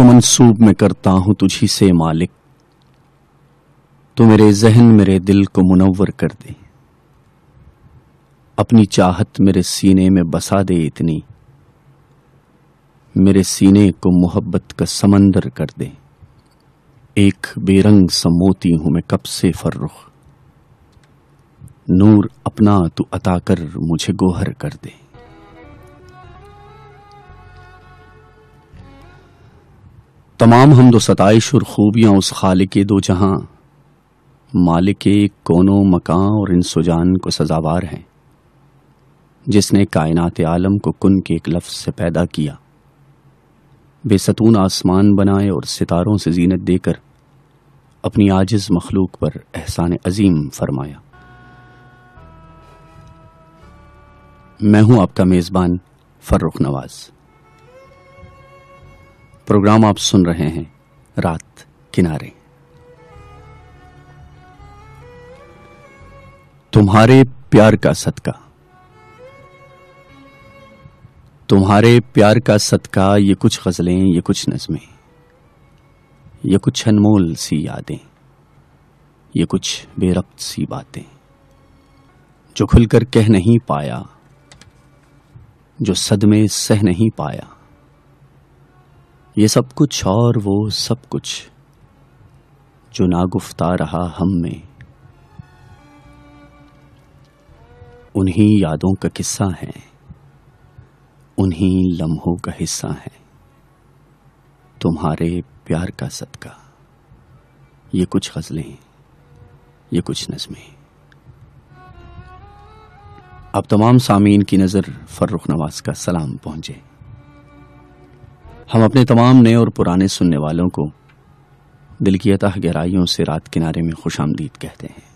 کو منسوب میں کرتا ہوں تجھی سے مالک۔ تو میرے ذہن میرے دل کو منور کر دے۔ اپنی چاہت میرے سینے میں بسا دے اتنی۔ میرے سینے کو محبت کا سمندر کر دے۔ ایک بے رنگ سموتی ہوں میں کب سے فرخ۔ نور اپنا تو عطا کر مجھے گوہر کر دے۔ تمام حمد و ستائش اور خوبیاں اس خالق دو جہاں۔ مالک کونوں مکان اور انسجان کو سزاوار ہیں۔ جس نے کائنات عالم کو کن کے ایک لفظ سے پیدا کیا۔ بے ستون آسمان بنائے اور ستاروں سے زینت دے کر اپنی آجز مخلوق پر احسان عظیم فرمایا۔ میں ہوں آپ کا میزبان، فرخ نواز۔ پروگرام آپ سن رہے ہیں، رات کنارے۔ تمہارے پیار کا صدقہ۔ تمہارے پیار کا صدقہ، یہ کچھ غزلیں، یہ کچھ نظمیں۔ یہ کچھ انمول سی یادیں۔ یہ کچھ بے ربط سی باتیں۔ جو کھل کر کہہ نہیں پایا، جو صدمے سہ نہیں پایا۔ یہ سب کچھ اور وہ سب کچھ جو ناگفتہ رہا ہم میں۔ انہی یادوں کا قصہ ہے، انہی لمحوں کا حصہ ہے۔ تمہارے پیار کا صدقہ۔ یہ کچھ غزلیں، یہ کچھ نظمیں۔ اب تمام سامعین کی نظر فرخ نواز کا سلام پہنچے۔ ہم اپنے تمام نئے اور پرانے سننے والوں کو دل کی عطا گہرائیوں سے رات کنارے میں خوش آمدید کہتے ہیں۔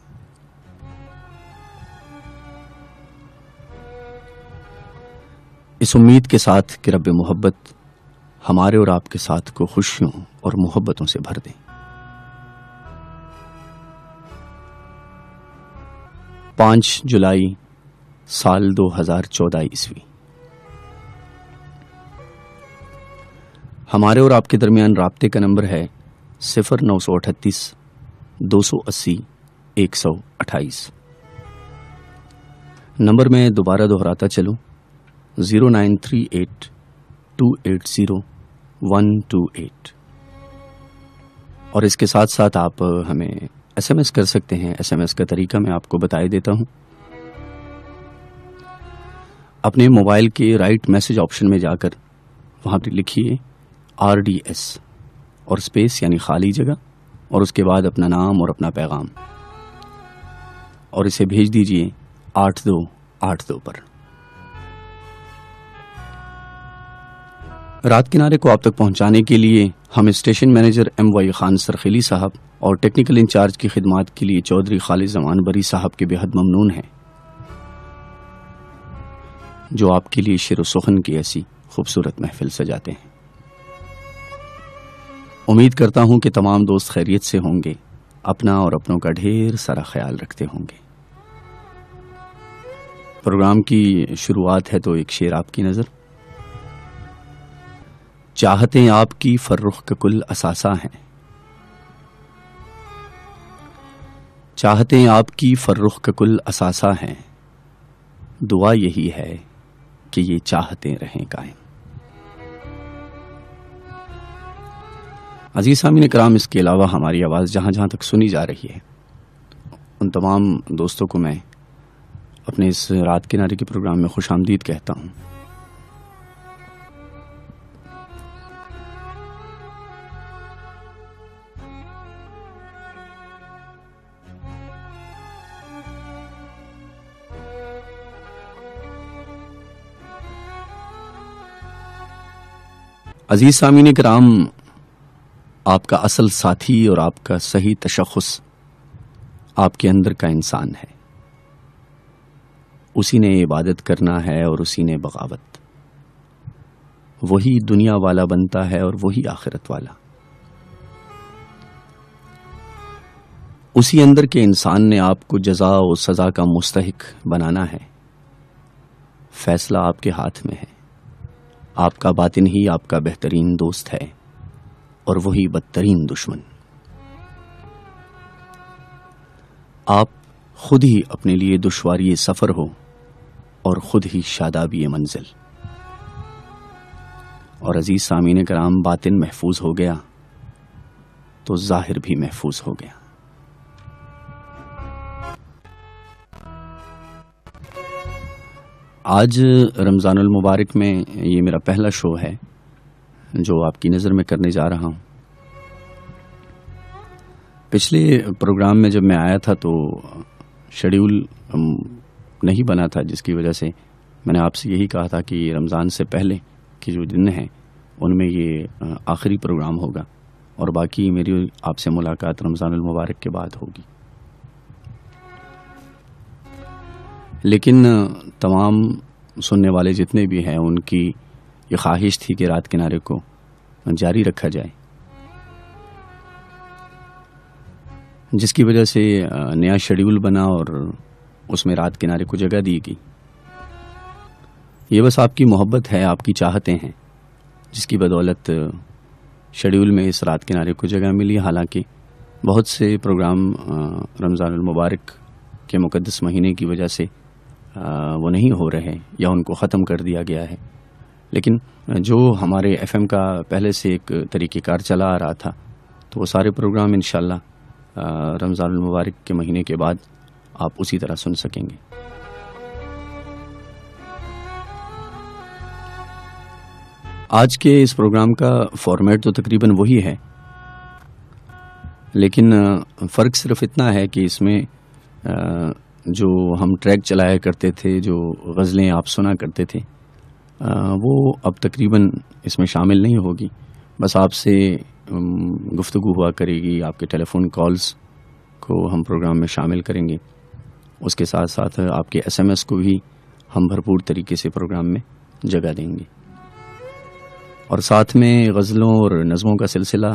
اس امید کے ساتھ کہ رب محبت ہمارے اور آپ کے ساتھ کو خوشیوں اور محبتوں سے بھر دیں پانچ جولائی سال دو ہزار چودہ عیسوی۔ ہمارے اور آپ کے درمیان رابطے کا نمبر ہے صفر نو سو اٹھتیس، دو سو اسی، ایک سو اٹھائیس۔ نمبر میں دوبارہ دہراتا چلوں zero nine three eight, two eight zero, one two eight. اور اس کے ساتھ ساتھ آپ ہمیں ایس ایم ایس کر سکتے ہیں۔ ایس ایم ایس کا طریقہ میں آپ کو بتائی دیتا ہوں۔ اپنے موبائل کے رائٹ میسج آپشن میں جا کر وہاں پہ لکھیے۔ آر ڈی ایس اور اسپیس یعنی خالی جگہ اور اس کے بعد اپنا نام اور اپنا پیغام اور اسے بھیج دیجیے آٹھ دو آٹھ دو پر۔ رات کنارے کو آپ تک پہنچانے کے لیے ہم station manager M Y Khan Sarkheli صاحب اور ٹیکنیکل انچارج کی خدمات کے لیے چودھری خالد زمان بری صاحب کے بے حد ممنون ہیں۔ جو آپ کے لیے شیر و سخن کی ایسی خوبصورت محفل سجاتے ہیں۔ امید کرتا ہوں کہ تمام دوست خیریت سے ہوں گے۔ اپنا اور اپنوں کا ڈھیر سارا خیال رکھتے ہوں گے۔ پروگرام کی شروعات ہے تو ایک شیر آپ کی نظر۔ چاہتے آپ کی فرخ کا کل اثاثہ ہیں۔ چاہتے آپ کی فرخ کا کل اثاثہ ہیں۔ دعا یہی ہے کہ یہ چاہتے رہیں قائم۔ عزیز سامعین کرام اس کے علاوہ ہماری آواز جہاں جہاں تک سنی جا رہی ہے، ان تمام دوستوں کو میں اپنے اس رات کنارے کے پروگرام میں خوش آمدید کہتا ہوں۔ عزیز سامعین کرام آپ کا اصل ساتھی اور آپ کا صحیح تشخص آپ کے اندر کا انسان ہے۔ اسی نے عبادت کرنا ہے اور اسی نے بغاوت۔ وہی دنیا والا بنتا ہے اور وہی آخرت والا۔ اسی اندر کے انسان نے آپ کو جزا و سزا کا مستحق بنانا ہے۔ فیصلہ آپ کے ہاتھ میں ہے۔ آپ کا باطن ہی آپ کا بہترین دوست ہے۔ اور وہی بدترین دشمن۔ آپ خود ہی اپنے لیے دشواری سفر ہو اور خود ہی شادابی منزل۔ اور عزیز سامعین کرام، باطن محفوظ ہو گیا تو ظاہر بھی محفوظ ہو گیا۔ آج رمضان المبارک میں یہ میرا پہلا شو ہے۔ جو آپ کی نظر میں کرنے جا رہا ہوں۔ پچھلے پروگرام میں جب میں آیا تھا تو شیڈیول نہیں بنا تھا، جس کی وجہ سے میں نے آپ سے یہی کہا تھا کہ رمضان سے پہلے کے جو دن ہیں، ان میں یہ آخری پروگرام ہوگا اور باقی میری آپ سے ملاقات رمضان المبارک کے بعد ہوگی۔ لیکن تمام سننے والے جتنے بھی ہیں، ان کی یہ خواہش تھی کہ رات کنارے کو جاری رکھا جائے۔ جس کی وجہ سے نیا شیڈیول بنا اور اس میں رات کنارے کو جگہ دی گئی۔ یہ بس آپ کی محبت ہے، آپ کی چاہتے ہیں۔ جس کی بدولت شیڈیول میں اس رات کنارے کو جگہ ملی۔ حالانکہ بہت سے پروگرام رمضان المبارک کے مقدس مہینے کی وجہ سے وہ نہیں ہو رہے یا ان کو ختم کر دیا گیا ہے۔ لیکن جو ہمارے ایف ایم کا پہلے سے ایک طریقہ کار چلا آ رہا تھا، تو وہ سارے پروگرام انشاءاللہ رمضان المبارک کے مہینے کے بعد آپ اسی طرح سن سکیں گے۔ آج کے اس پروگرام کا فارمیٹ تو تقریباً وہی ہے، لیکن فرق صرف اتنا ہے کہ اس میں جو ہم ٹریک چلایا کرتے تھے، جو غزلیں آپ سنا کرتے تھے وہ اب تقریباً اس میں شامل نہیں ہوگی۔ بس آپ سے گفتگو ہوا کرے گی، آپ کے ٹیلی فون کالز کو ہم پروگرام میں شامل کریں گے۔ اس کے ساتھ ساتھ آپ کے ایس ایم ایس کو بھی ہم بھرپور طریقے سے پروگرام میں جگہ دیں گے۔ اور ساتھ میں غزلوں اور نظموں کا سلسلہ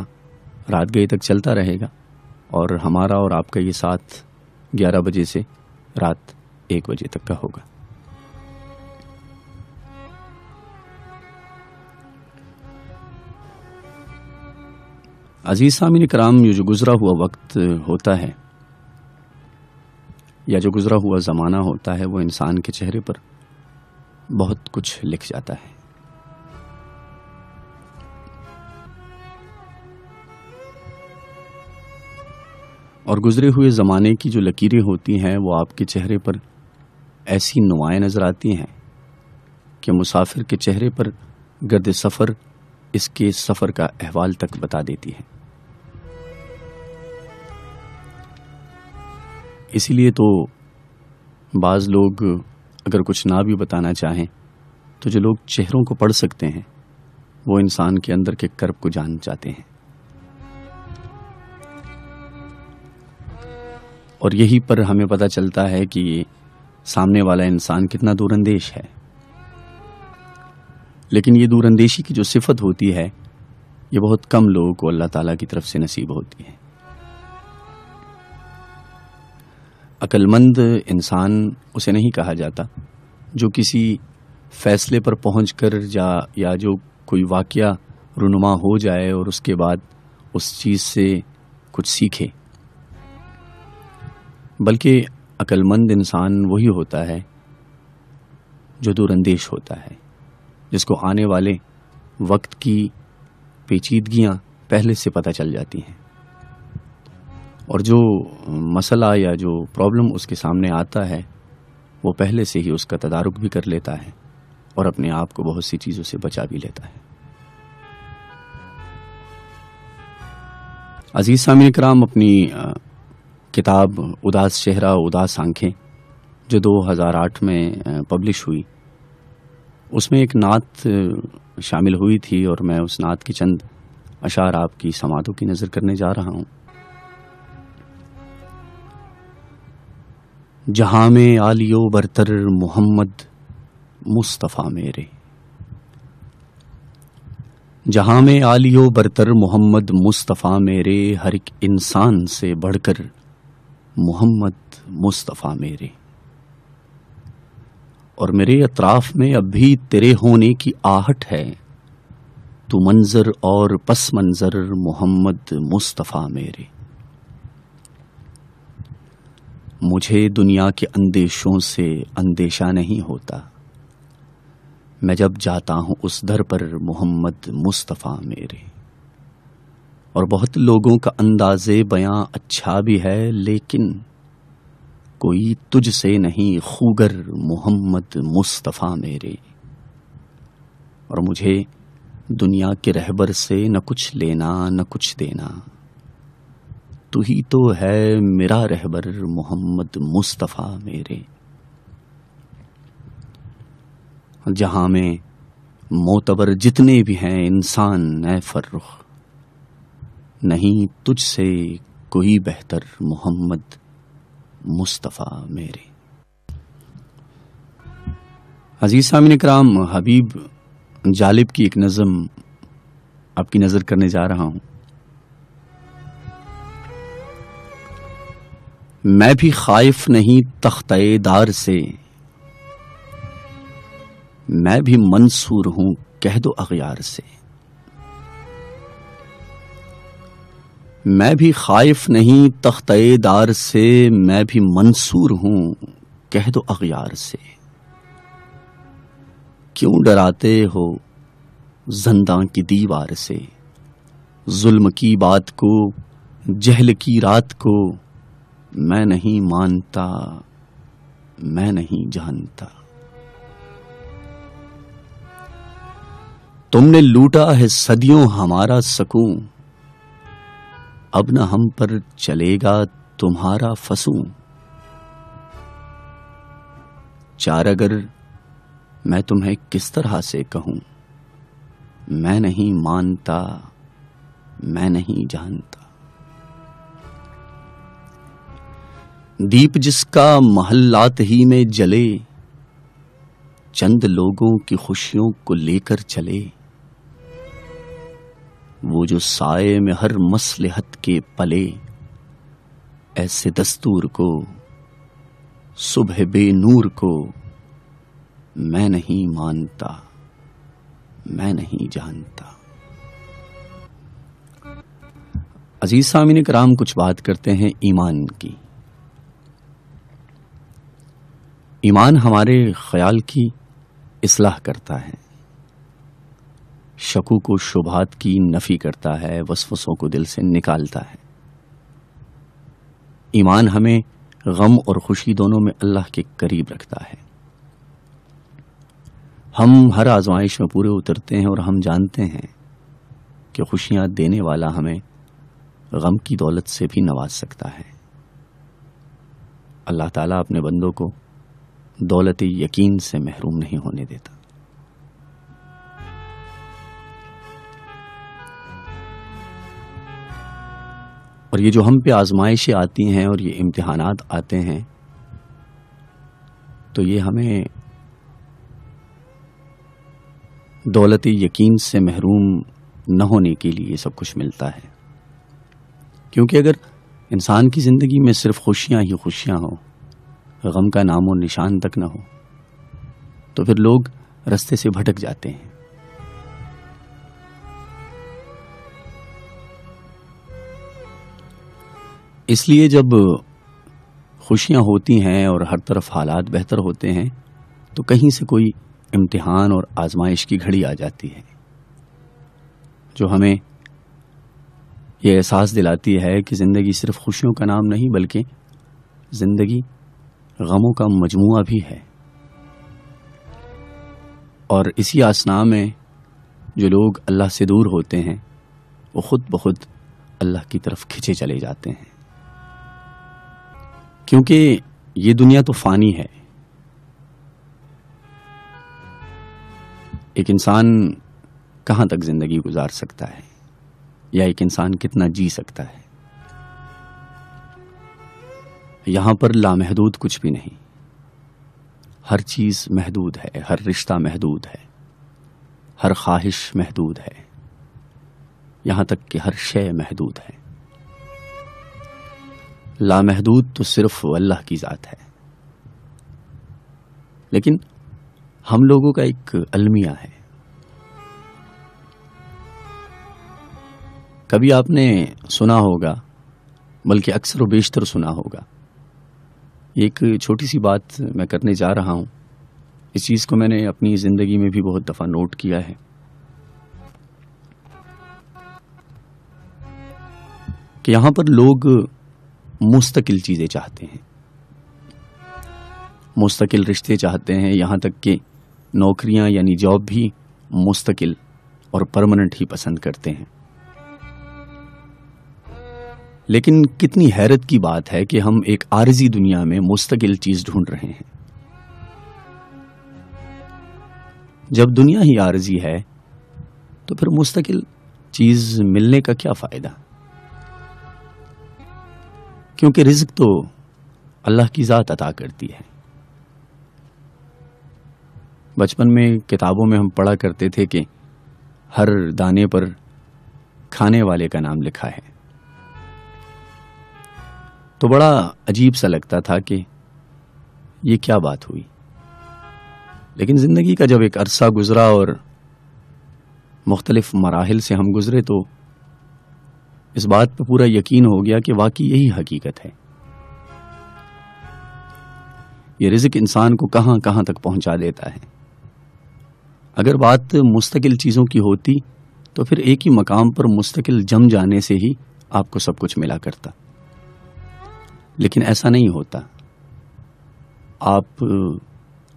رات گئے تک چلتا رہے گا۔ اور ہمارا اور آپ کا یہ ساتھ گیارہ بجے سے رات ایک بجے تک کا ہوگا۔ عزیز سامعین کرام، یہ جو گزرا ہوا وقت ہوتا ہے، یا جو گزرا ہوا زمانہ ہوتا ہے، وہ انسان کے چہرے پر بہت کچھ لکھ جاتا ہے۔ اور گزرے ہوئے زمانے کی جو لکیریں ہوتی ہیں، وہ آپ کے چہرے پر ایسی نمایاں نظر آتی ہیں کہ مسافر کے چہرے پر گرد سفر اس کے سفر کا احوال تک بتا دیتی ہے۔ اسی لیے تو بعض لوگ اگر کچھ نہ بھی بتانا چاہیں تو جو لوگ چہروں کو پڑھ سکتے ہیں، وہ انسان کے اندر کے کرب کو جان چاہتے ہیں۔ اور یہی پر ہمیں پتہ چلتا ہے کہ سامنے والا انسان کتنا دور اندیش ہے۔ لیکن یہ دور اندیشی کی جو صفت ہوتی ہے، یہ بہت کم لوگوں کو اللہ تعالیٰ کی طرف سے نصیب ہوتی ہے۔ عقل مند انسان اسے نہیں کہا جاتا، جو کسی فیصلے پر پہنچ کر جا یا جو کوئی واقعہ رونما ہو جائے اور اس کے بعد اس چیز سے کچھ سیکھے۔ بلکہ عقل مند انسان وہی ہوتا ہے جو دور اندیش ہوتا ہے۔ جس کو آنے والے وقت کی پیچیدگیاں پہلے سے پتہ چل جاتی ہیں۔ اور جو مسئلہ یا جو پرابلم اس کے سامنے آتا ہے، وہ پہلے سے ہی اس کا تدارک بھی کر لیتا ہے اور اپنے آپ کو بہت سی چیزوں سے بچا بھی لیتا ہے۔ عزیز سامع کرام اپنی کتاب اداس چہرہ اداس آنکھیں، جو دو ہزار آٹھ میں پبلش ہوئی اس میں ایک نعت شامل ہوئی تھی اور میں اس نعت کی چند اشعار آپ کی سماعتوں کی نظر کرنے جا رہا ہوں۔ جہاں میں آلیو برتر محمد مصطفیٰ میرے۔ جہاں میں آلیو برتر محمد مصطفیٰ میرے، ہر ایک انسان سے بڑھ کر محمد مصطفیٰ میرے۔ اور میرے اطراف میں اب بھی تیرے ہونے کی آہٹ ہے۔ تو منظر اور پس منظر محمد مصطفیٰ میرے۔ مجھے دنیا کے اندیشوں سے اندیشہ نہیں ہوتا۔ میں جب جاتا ہوں اس در پر محمد مصطفیٰ میرے۔ اور بہت لوگوں کا انداز بیاں اچھا بھی ہے، لیکن کوئی تجھ سے نہیں، خوگر محمد مصطفیٰ میرے۔ اور مجھے دنیا کے رہبر سے نہ کچھ لینا، نہ کچھ دینا۔ تو ہی تو ہے میرا رہبر محمد مصطفیٰ میرے۔ جہاں میں معتبر جتنے بھی ہیں انسان، اے فرخ، نہیں تجھ سے کوئی بہتر محمد مصطفیٰ میرے۔ عزیز سامن کرام حبیب جالب کی ایک نظم آپ کی نظر کرنے جا رہا ہوں۔ میں بھی خائف نہیں تخت دار سے۔ میں بھی منصور ہوں کہہ دو اغیار سے۔ میں بھی خائف نہیں تخت دار سے، میں بھی منصور ہوں کہہ دو اغیار سے۔ کیوں ڈراتے ہو زنداں کی دیوار سے؟ ظلم کی بات کو، جہل کی رات کو میں نہیں مانتا، میں نہیں جانتا۔ تم نے لوٹا ہے صدیوں ہمارا سکوں اب نہ ہم پر چلے گا تمہارا فسوں چار اگر میں تمہیں کس طرح سے کہوں؟ میں نہیں مانتا، میں نہیں جانتا۔ دیپ جس کا محلات ہی میں جلے، چند لوگوں کی خوشیوں کو لے کر چلے۔ وہ جو سائے میں ہر مسلحت کے پلے، ایسے دستور کو، صبح بے نور کو میں نہیں مانتا، میں نہیں جانتا۔ عزیز سامعین کرام، کچھ بات کرتے ہیں ایمان کی۔ ایمان ہمارے خیال کی اصلاح کرتا ہے۔ شکو کو شبہات کی نفی کرتا ہے، وسوسوں کو دل سے نکالتا ہے۔ ایمان ہمیں غم اور خوشی دونوں میں اللہ کے قریب رکھتا ہے۔ ہم ہر آزمائش میں پورے اترتے ہیں اور ہم جانتے ہیں کہ خوشیاں دینے والا ہمیں غم کی دولت سے بھی نواز سکتا ہے۔ اللہ تعالیٰ اپنے بندوں کو دولت یقین سے محروم نہیں ہونے دیتا۔ اور یہ جو ہم پہ آزمائشیں آتی ہیں اور یہ امتحانات آتے ہیں، تو یہ ہمیں دولت یقین سے محروم نہ ہونے کے لیے سب کچھ ملتا ہے۔ کیونکہ اگر انسان کی زندگی میں صرف خوشیاں ہی خوشیاں ہوں، غم کا نام و نشان تک نہ ہو، تو پھر لوگ رستے سے بھٹک جاتے ہیں۔ اس لیے جب خوشیاں ہوتی ہیں اور ہر طرف حالات بہتر ہوتے ہیں، تو کہیں سے کوئی امتحان اور آزمائش کی گھڑی آ جاتی ہے، جو ہمیں یہ احساس دلاتی ہے کہ زندگی صرف خوشیوں کا نام نہیں، بلکہ زندگی غموں کا مجموعہ بھی ہے۔ اور اسی آسنا میں جو لوگ اللہ سے دور ہوتے ہیں، وہ خود بخود اللہ کی طرف کھچے چلے جاتے ہیں۔ کیونکہ یہ دنیا تو فانی ہے۔ ایک انسان کہاں تک زندگی گزار سکتا ہے؟ یا ایک انسان کتنا جی سکتا ہے؟ یہاں پر لامحدود کچھ بھی نہیں۔ ہر چیز محدود ہے، ہر رشتہ محدود ہے، ہر خواہش محدود ہے۔ یہاں تک کہ ہر شے محدود ہے۔ لامحدود تو صرف اللہ کی ذات ہے۔ لیکن ہم لوگوں کا ایک المیہ ہے۔ کبھی آپ نے سنا ہوگا، بلکہ اکثر و بیشتر سنا ہوگا۔ ایک چھوٹی سی بات میں کرنے جا رہا ہوں۔ اس چیز کو میں نے اپنی زندگی میں بھی بہت دفعہ نوٹ کیا ہے۔ کہ یہاں پر لوگ مستقل چیزیں چاہتے ہیں۔ مستقل رشتے چاہتے ہیں، یہاں تک کہ نوکریاں یعنی جاب بھی مستقل اور پرماننٹ ہی پسند کرتے ہیں۔ لیکن کتنی حیرت کی بات ہے کہ ہم ایک عارضی دنیا میں مستقل چیز ڈھونڈ رہے ہیں۔ جب دنیا ہی عارضی ہے، تو پھر مستقل چیز ملنے کا کیا فائدہ؟ کیونکہ رزق تو اللہ کی ذات عطا کرتی ہے۔ بچپن میں کتابوں میں ہم پڑھا کرتے تھے کہ ہر دانے پر کھانے والے کا نام لکھا ہے۔ تو بڑا عجیب سا لگتا تھا کہ یہ کیا بات ہوئی۔ لیکن زندگی کا جب ایک عرصہ گزرا اور مختلف مراحل سے ہم گزرے تو اس بات پہ پورا یقین ہو گیا کہ واقعی یہی حقیقت ہے۔ یہ رزق انسان کو کہاں کہاں تک پہنچا دیتا ہے۔ اگر بات مستقل چیزوں کی ہوتی، تو پھر ایک ہی مقام پر مستقل جم جانے سے ہی آپ کو سب کچھ ملا کرتا۔ لیکن ایسا نہیں ہوتا۔ آپ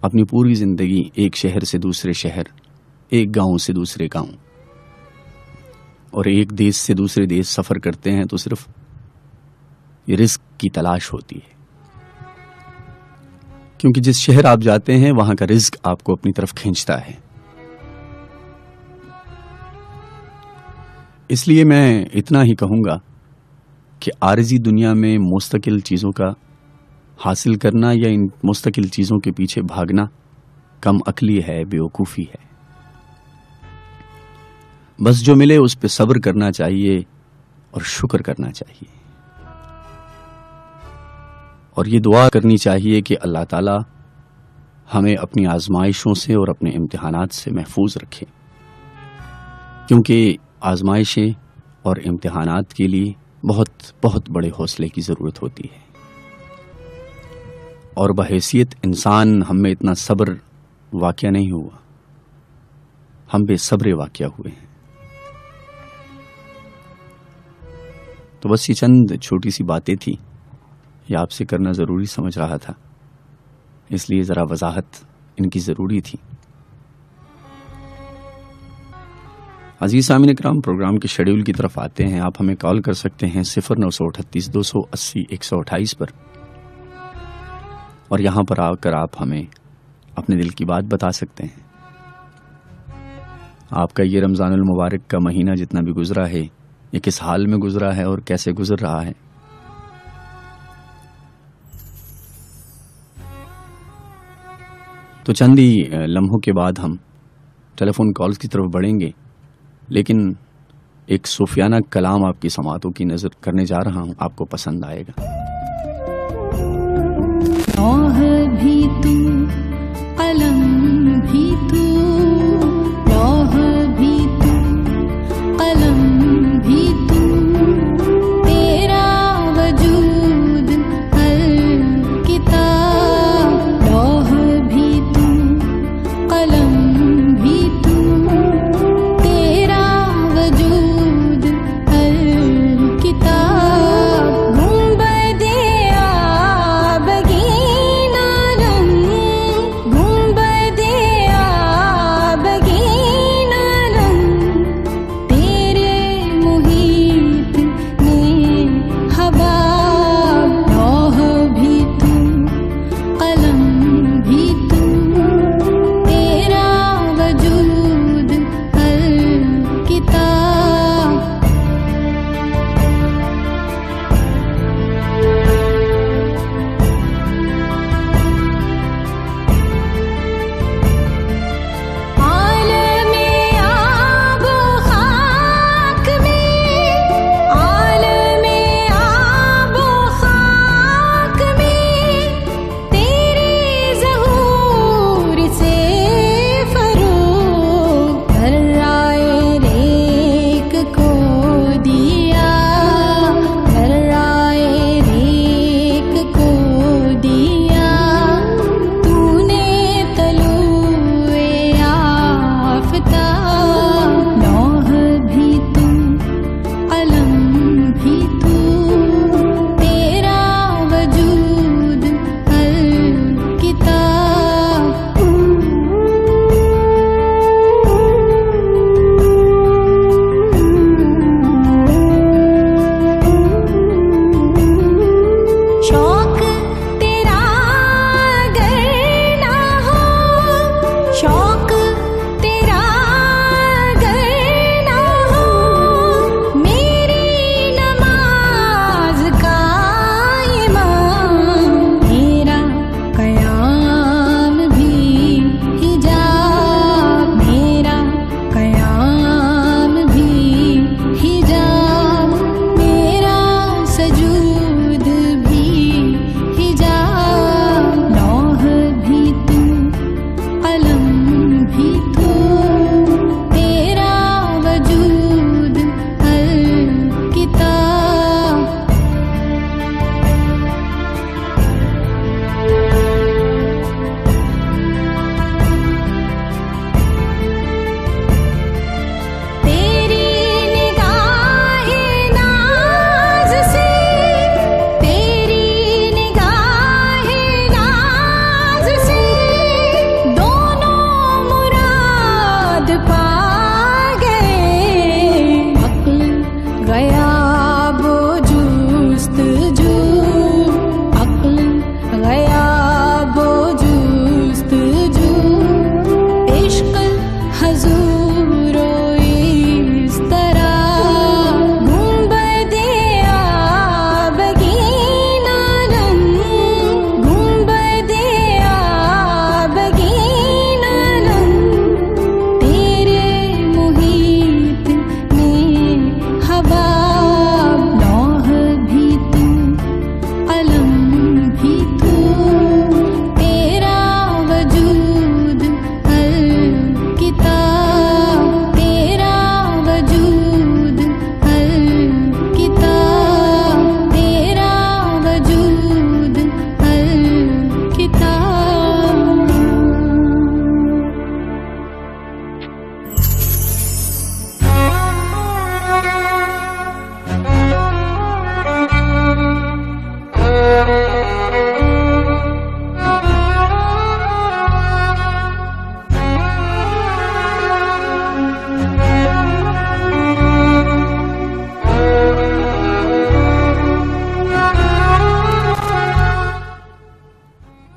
اپنی پوری زندگی ایک شہر سے دوسرے شہر، ایک گاؤں سے دوسرے گاؤں اور ایک دیش سے دوسرے دیش سفر کرتے ہیں تو صرف رزق کی تلاش ہوتی ہے۔ کیونکہ جس شہر آپ جاتے ہیں، وہاں کا رزق آپ کو اپنی طرف کھینچتا ہے۔ اس لیے میں اتنا ہی کہوں گا کہ عارضی دنیا میں مستقل چیزوں کا حاصل کرنا یا ان مستقل چیزوں کے پیچھے بھاگنا کم عقلی ہے بیوقوفی ہے۔ بس جو ملے اس پہ صبر کرنا چاہیے اور شکر کرنا چاہیے۔ اور یہ دعا کرنی چاہیے کہ اللہ تعالی ہمیں اپنی آزمائشوں سے اور اپنے امتحانات سے محفوظ رکھے۔ کیونکہ آزمائشیں اور امتحانات کے لیے بہت بہت بڑے حوصلے کی ضرورت ہوتی ہے۔ اور بحیثیت انسان ہم میں اتنا صبر واقعہ نہیں ہوا۔ ہم بے صبر واقعہ ہوئے ہیں۔ تو بس یہ چند چھوٹی سی باتیں تھیں۔ یہ آپ سے کرنا ضروری سمجھ رہا تھا۔ اس لیے ذرا وضاحت ان کی ضروری تھی۔ عزیز سامعین اکرام، پروگرام کے شیڈیول کی طرف آتے ہیں۔ آپ ہمیں کال کر سکتے ہیں صفر نو سو اٹھتیس دو سو اسی ایک سو اٹھائیس پر۔ اور یہاں پر آ کر آپ ہمیں اپنے دل کی بات بتا سکتے ہیں۔ آپ کا یہ رمضان المبارک کا مہینہ جتنا بھی گزرا ہے یہ کس حال میں گزرا ہے اور کیسے گزر رہا ہے؟ تو چند ہی لمحوں کے بعد ہم ٹیلی فون کالز کی طرف بڑھیں گے، لیکن ایک صوفیانہ کلام آپ کی سماعتوں کی نظر کرنے جا رہا ہوں، آپ کو پسند آئے گا۔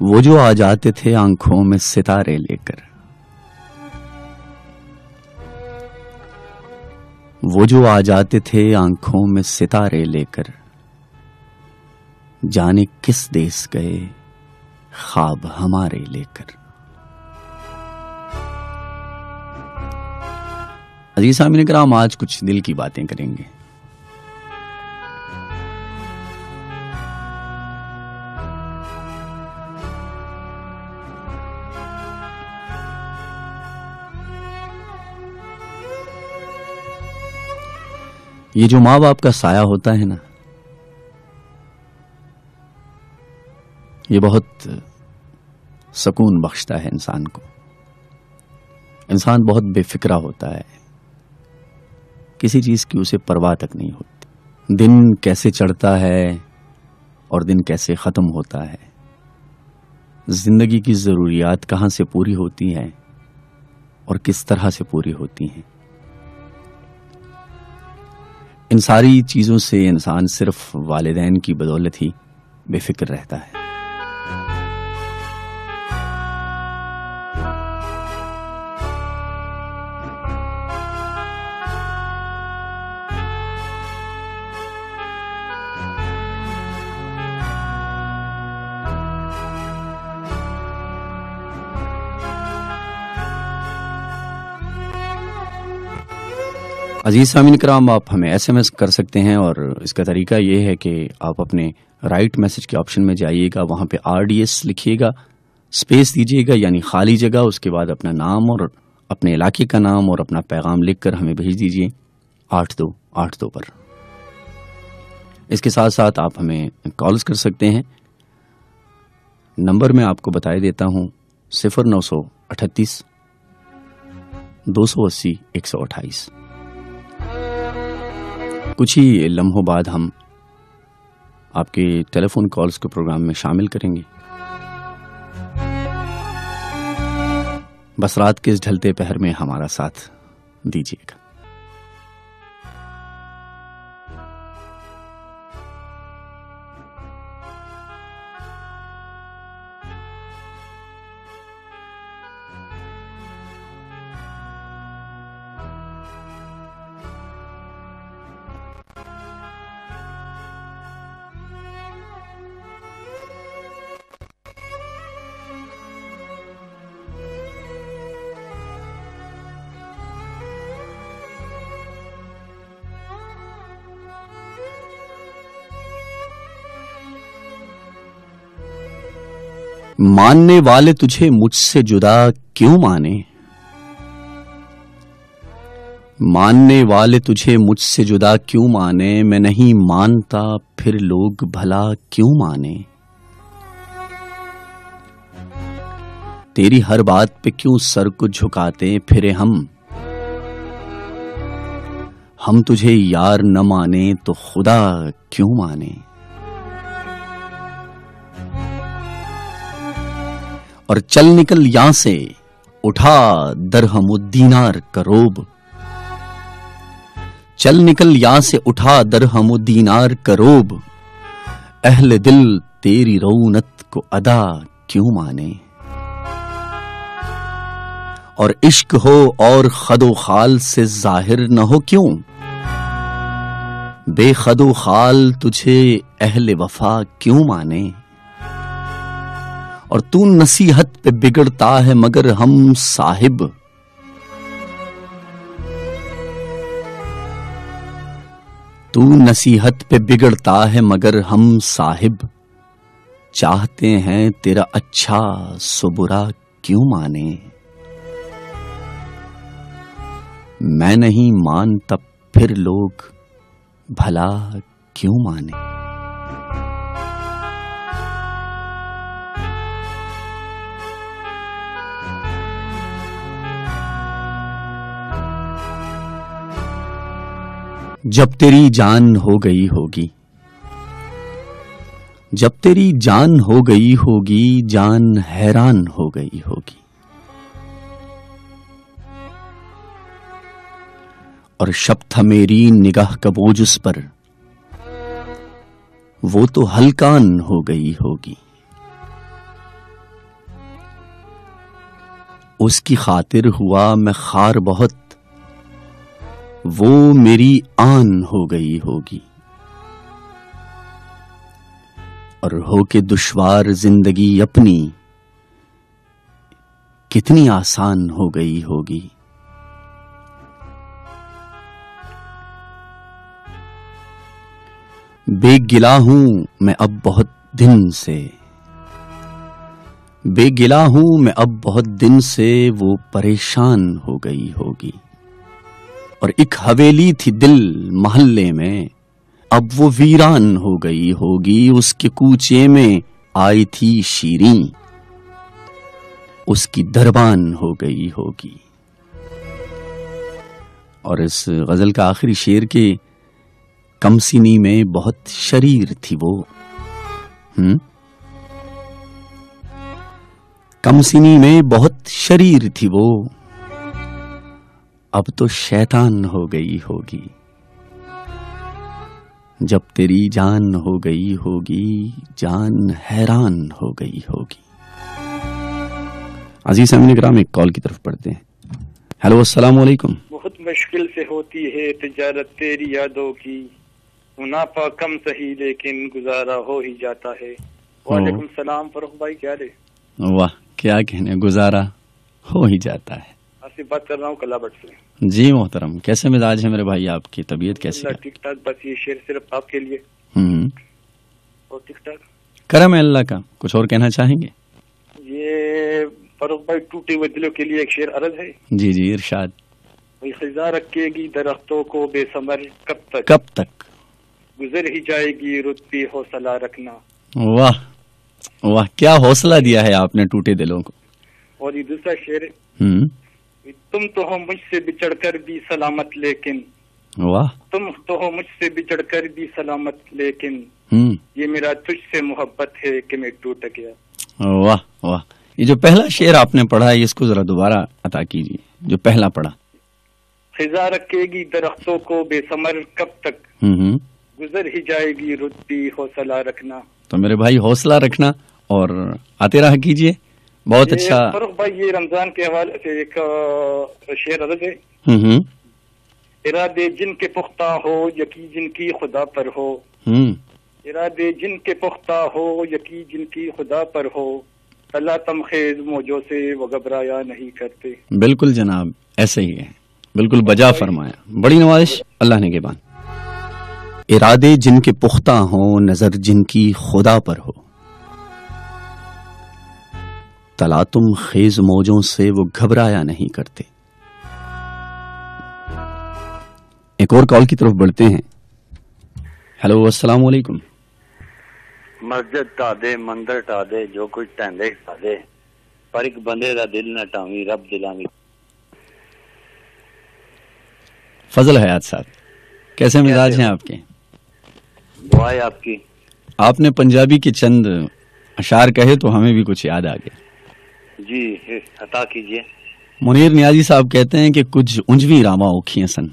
وہ جو آ جاتے تھے آنکھوں میں ستارے لے کر۔ وہ جو آ جاتے تھے آنکھوں میں ستارے لے کر۔ جانے کس دیس گئے خواب ہمارے لے کر۔ عزیز سامعین کرام، آج کچھ دل کی باتیں کریں گے۔ یہ جو ماں باپ کا سایہ ہوتا ہے نا، یہ بہت سکون بخشتا ہے انسان کو۔ انسان بہت بے فکرہ ہوتا ہے۔ کسی چیز کی اسے پرواہ تک نہیں ہوتی۔ دن کیسے چڑھتا ہے اور دن کیسے ختم ہوتا ہے۔ زندگی کی ضروریات کہاں سے پوری ہوتی ہیں اور کس طرح سے پوری ہوتی ہیں۔ ان ساری چیزوں سے انسان صرف والدین کی بدولت ہی بے فکر رہتا ہے۔ عزیز سامعین کرام، آپ ہمیں ایس ایم ایس کر سکتے ہیں اور اس کا طریقہ یہ ہے کہ آپ اپنے رائٹ میسج کے آپشن میں جائیے گا، وہاں پہ آر ڈی ایس لکھیے گا اسپیس دیجیے گا یعنی خالی جگہ، اس کے بعد اپنا نام اور اپنے علاقے کا نام اور اپنا پیغام لکھ کر ہمیں بھیج دیجیے آٹھ دو آٹھ دو پر۔ اس کے ساتھ ساتھ آپ ہمیں کالز کر سکتے ہیں۔ نمبر میں آپ کو بتائی دیتا ہوں، صفر نو سو اٹھتیس، دو سو اسی، ایک سو اٹھائیس۔ کچھ ہی لمحوں بعد ہم آپ کے ٹیلی فون کالز کو پروگرام میں شامل کریں گے۔ بس رات کے اس ڈھلتے پہر میں ہمارا ساتھ دیجیے گا۔ ماننے والے تجھے مجھ سے جدا کیوں مانے؟ ماننے والے تجھے مجھ سے جدا کیوں مانے؟ میں نہیں مانتا پھر لوگ بھلا کیوں مانے؟ تیری ہر بات پہ کیوں سر کو جھکاتے پھرے ہم؟ ہم تجھے یار نہ مانے تو خدا کیوں مانے؟ اور چل نکل یہاں سے، اٹھا درہم الدینار کروب۔ چل نکل یہاں سے اٹھا درہم الدینار کروب۔ اہل دل تیری رونت کو ادا کیوں مانے؟ اور عشق ہو اور خد و خال سے ظاہر نہ ہو کیوں؟ بے خد و خال تجھے اہل وفا کیوں مانے؟ اور تو نصیحت پہ بگڑتا ہے مگر ہم صاحب۔ تو نصیحت پہ بگڑتا ہے مگر ہم صاحب۔ چاہتے ہیں تیرا اچھا سو برا کیوں مانے؟ میں نہیں مانتا پھر لوگ بھلا کیوں مانے؟ جب تیری جان ہو گئی ہوگی۔ جب تیری جان ہو گئی ہوگی، جان حیران ہو گئی ہوگی۔ اور شب تھا میری نگاہ کا بوجھ اس پر۔ وہ تو ہلکان ہو گئی ہوگی۔ اس کی خاطر ہوا میں خار بہت۔ وہ میری آن ہو گئی ہوگی۔ اور ہو کے دشوار زندگی اپنی کتنی آسان ہو گئی ہوگی۔ بے گلا ہوں میں اب بہت دن سے۔ بے گلا ہوں میں اب بہت دن سے وہ پریشان ہو گئی ہوگی۔ اور ایک حویلی تھی دل محلے میں۔ اب وہ ویران ہو گئی ہوگی، اس کے کوچے میں آئی تھی شیریں۔ اس کی دربان ہو گئی ہوگی۔ اور اس غزل کا آخری شیر کے کم سینی میں بہت شریر تھی وہ۔ ہم؟ کم سینی میں بہت شریر تھی وہ۔ اب تو شیطان ہو گئی ہوگی۔ جب تیری جان ہو گئی ہوگی جان حیران ہو گئی ہوگی۔ عزیز امین کرام ایک کال کی طرف پڑھتے ہیں۔ ہیلو السلام علیکم۔ بہت مشکل سے ہوتی ہے تجارت تیری یادوں کی۔ منافع کم سہی لیکن گزارا ہو ہی جاتا ہے۔ وعلیکم السلام فروخ بھائی کیا رے واہ کیا کہنے گزارا ہو ہی جاتا ہے۔ سے بات کر رہا ہوں کلا بٹ سے جی محترم کیسے مزاج ہے میرے بھائی؟ آپ کی طبیعت کیسی اللہ ٹھیک ٹھاک بس یہ شعر صرف آپ کے لیے۔ اور ٹھیک ٹھاک؟ کرم ہے اللہ کا کچھ اور کہنا چاہیں گے؟ یہ فروخ بھائی ٹوٹے ہوئے دلوں کے لیے ایک شعر عرض ہے۔ جی جی ارشاد۔ خزاں رکھے گی درختوں کو بے ثمر کب تک؟ کب تک؟ گزر ہی جائے گی رتبی حوصلہ رکھنا۔ واہ واہ کیا حوصلہ دیا ہے آپ نے ٹوٹے دلوں کو۔ اور یہ دوسرا شعر تم تو ہو مجھ سے بچڑ کر بھی سلامت لیکن۔ واہ۔ تم تو ہو مجھ سے بچڑ کر بھی سلامت لیکن۔ یہ میرا تجھ سے محبت ہے کہ میں ٹوٹ گیا۔ واہ واہ۔ یہ جو پہلا شعر آپ نے پڑھا ہے اس کو ذرا دوبارہ عطا کیجیے۔ جو پہلا پڑھا۔ خزاں رکھے گی درختوں کو بے ثمر کب تک۔ گزر ہی جائے گی رتبی حوصلہ رکھنا۔ تو میرے بھائی حوصلہ رکھنا اور آتے رہا کیجیے۔ بہت اچھا۔ فروخ بھائی یہ رمضان کے حوالے سے ایک شعر عرض ہے۔ ارادے جن کے پختہ ہو یقین جن کی خدا پر ہو۔ ارادے جن کے پختہ ہو یقین جن کی خدا پر ہو۔ اللہ تم خیز موجوں سے وہ گھبرایا نہیں کرتے۔ بالکل جناب ایسے ہی ہے۔ بالکل بجا فرمایا۔ بڑی نوازش اللہ نے کے بان۔ ارادے جن کے پختہ ہوں نظر جن کی خدا پر ہو۔ تلا تم خیز موجوں سے وہ گھبرایا نہیں کرتے۔ ایک اور کال کی طرف بڑھتے ہیں۔ ہیلو السلام علیکم۔ مسجد ٹا دے مندر ٹا دے جو کچھ ٹہندے ٹا دے۔ پر ایک بندے دا دل نہ ٹاوی رب دلاوی فضل حیات صاحب کیسے مزاج ہیں آپ کے؟ دعا ہے آپ کی۔ آپ نے پنجابی کے چند اشعار کہے تو ہمیں بھی کچھ یاد آ گیا۔ جی عطا کیجیے۔ منیر نیازی صاحب کہتے ہیں کہ کچھ انجوی راواں اوکھیاں سن۔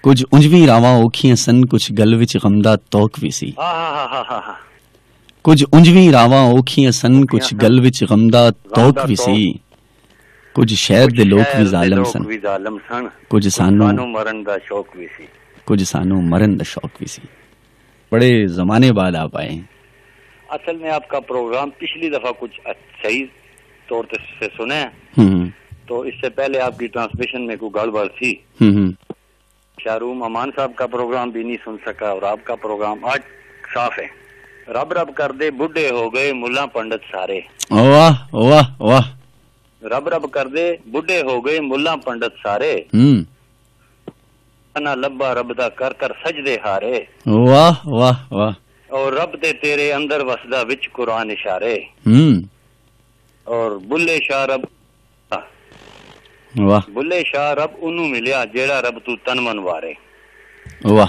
کچھ انجوی راواں اوکھیاں سن کچھ گل وچ غمدا توک وی سی۔ ہاں ہاں ہاں کچھ انجوی راواں اوکھیاں سن کچھ گل وچ غمدا توک وی سی۔ کچھ شہر دے لوک وی ظالم سن۔ کچھ سانو مرن دا شوق بھی سی۔ کچھ سانو مرن دا شوق وی سی۔ بڑے زمانے بعد آپ آئے ہیں۔ اصل میں آپ کا پروگرام پچھلی دفعہ کچھ صحیح طور سے ہم، تو اس سے پہلے آپ کی ٹرانسمیشن میں کوئی گڑبڑ تھی؟ شاہ روم امان صاحب کا پروگرام بھی نہیں سن سکا اور آپ کا پروگرام آج صاف ہے۔ رب رب کر دے بڈھے ہو گئے ملا پنڈت سارے۔ واہ واہ واہ۔ رب رب کر دے بڈھے ہو گئے ملا پنڈت سارے۔ انا لبا رب دا کر کر سجدے ہارے۔ واہ واہ واہ۔ اور رب دے تیرے اندر وسدا وچ قرآن اشارے۔ اور بلے شاہ رب واہ۔ بلے شاہ رب انہوں ملیا جیڑا رب تو تن منوارے۔ واہ۔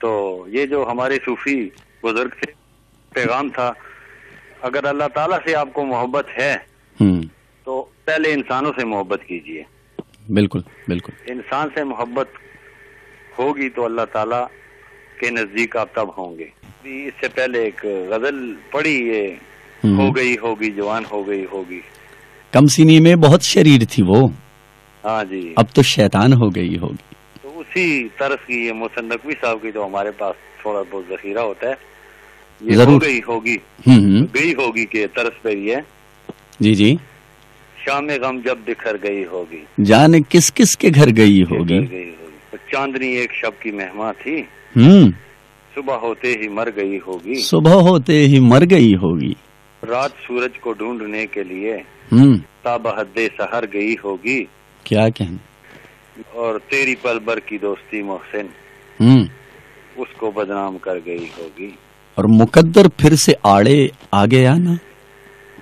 تو یہ جو ہمارے صوفی بزرگ سے پیغام تھا اگر اللہ تعالیٰ سے آپ کو محبت ہے تو پہلے انسانوں سے محبت کیجیے۔ بالکل بالکل۔ انسان سے محبت ہوگی تو اللہ تعالیٰ کے نزدیک آپ تب ہوں گے۔ بھی اس سے پہلے ایک غزل پڑھی ہم، ہو گئی ہوگی جوان ہو گئی ہوگی۔ کم سینی میں بہت شریر تھی وہ۔ ہاں جی۔ اب تو شیطان ہو گئی ہوگی۔ تو اسی طرز کی یہ محسن نقوی صاحب کی جو ہمارے پاس تھوڑا بہت ذخیرہ ہوتا ہے یہ۔ ہو گئی ہوگی۔ گئی ہوگی کہ طرز پہ یہ۔ جی جی۔ شام غم جب بکھر گئی ہوگی۔ جان کس کس کے گھر گئی ہوگی؟ چاندنی ایک شب کی مہمان تھی۔ صبح ہوتے ہی مر گئی ہوگی۔ صبح ہوتے ہی مر گئی ہوگی۔ رات سورج کو ڈھونڈنے کے لیے ہوں۔ تاب حد سہر گئی ہوگی۔ کیا کہنا؟ اور تیری پل بر کی دوستی محسن اس کو بدنام کر گئی ہوگی۔ اور مقدر پھر سے آڑے آ گیا نا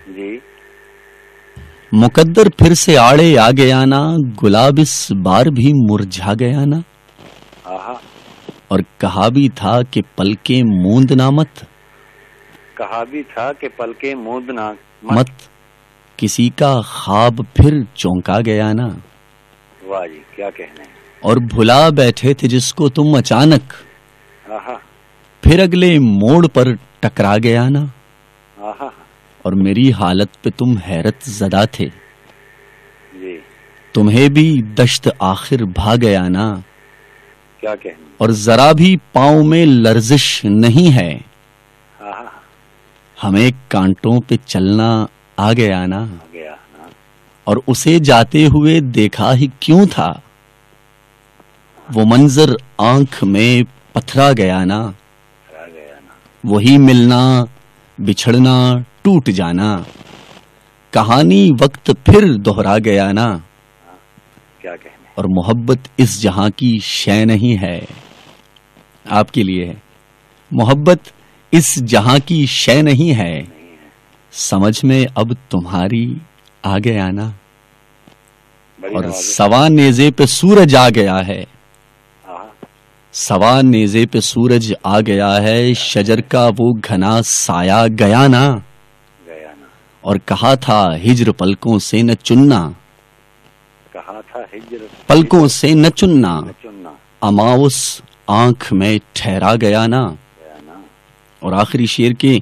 جی۔ مقدر پھر سے آڑے آ گیا نا گلاب اس بار بھی مرجھا گیا نا۔ آہا۔ اور کہا بھی تھا کہ پلکیں موند نہ مت۔ کہا بھی تھا کہ پلکیں موندنا مت۔ کسی کا خواب پھر چونکا گیا نا۔ واہ جی کیا کہنے۔ اور بھلا بیٹھے تھے جس کو تم اچانک۔ آہا۔ پھر اگلے موڑ پر ٹکرا گیا نا۔ آہا۔ اور میری حالت پہ تم حیرت زدہ تھے۔ جی۔ تمہیں بھی دشت آخر بھا گیا نا۔ کیا کہنے اور ذرا بھی پاؤں میں لرزش نہیں ہے۔ آہا ہمیں کانٹوں پہ چلنا آ گیا نا۔ نا اور اسے جاتے ہوئے دیکھا ہی کیوں تھا۔ وہ منظر آنکھ میں پتھرا گیا نا۔ وہی ملنا بچھڑنا ٹوٹ جانا۔ کہانی وقت پھر دوہرا گیا نا۔ اور محبت اس جہاں کی شے نہیں ہے آپ کے لیے ہے۔ محبت اس جہاں کی شے نہیں ہے۔ سمجھ میں اب تمہاری آ گیا نا اور سوا نیزے پہ سورج آ گیا ہے۔ آہا سوا نیزے پہ سورج آ گیا ہے۔ شجر کا وہ گھنا سایہ گیا نا۔ اور کہا تھا ہجر پلکوں سے نہ چننا۔ پلکوں سے نہ چننا نہ اماؤس آنکھ میں ٹھہرا گیا نا۔ اور آخری شیر کے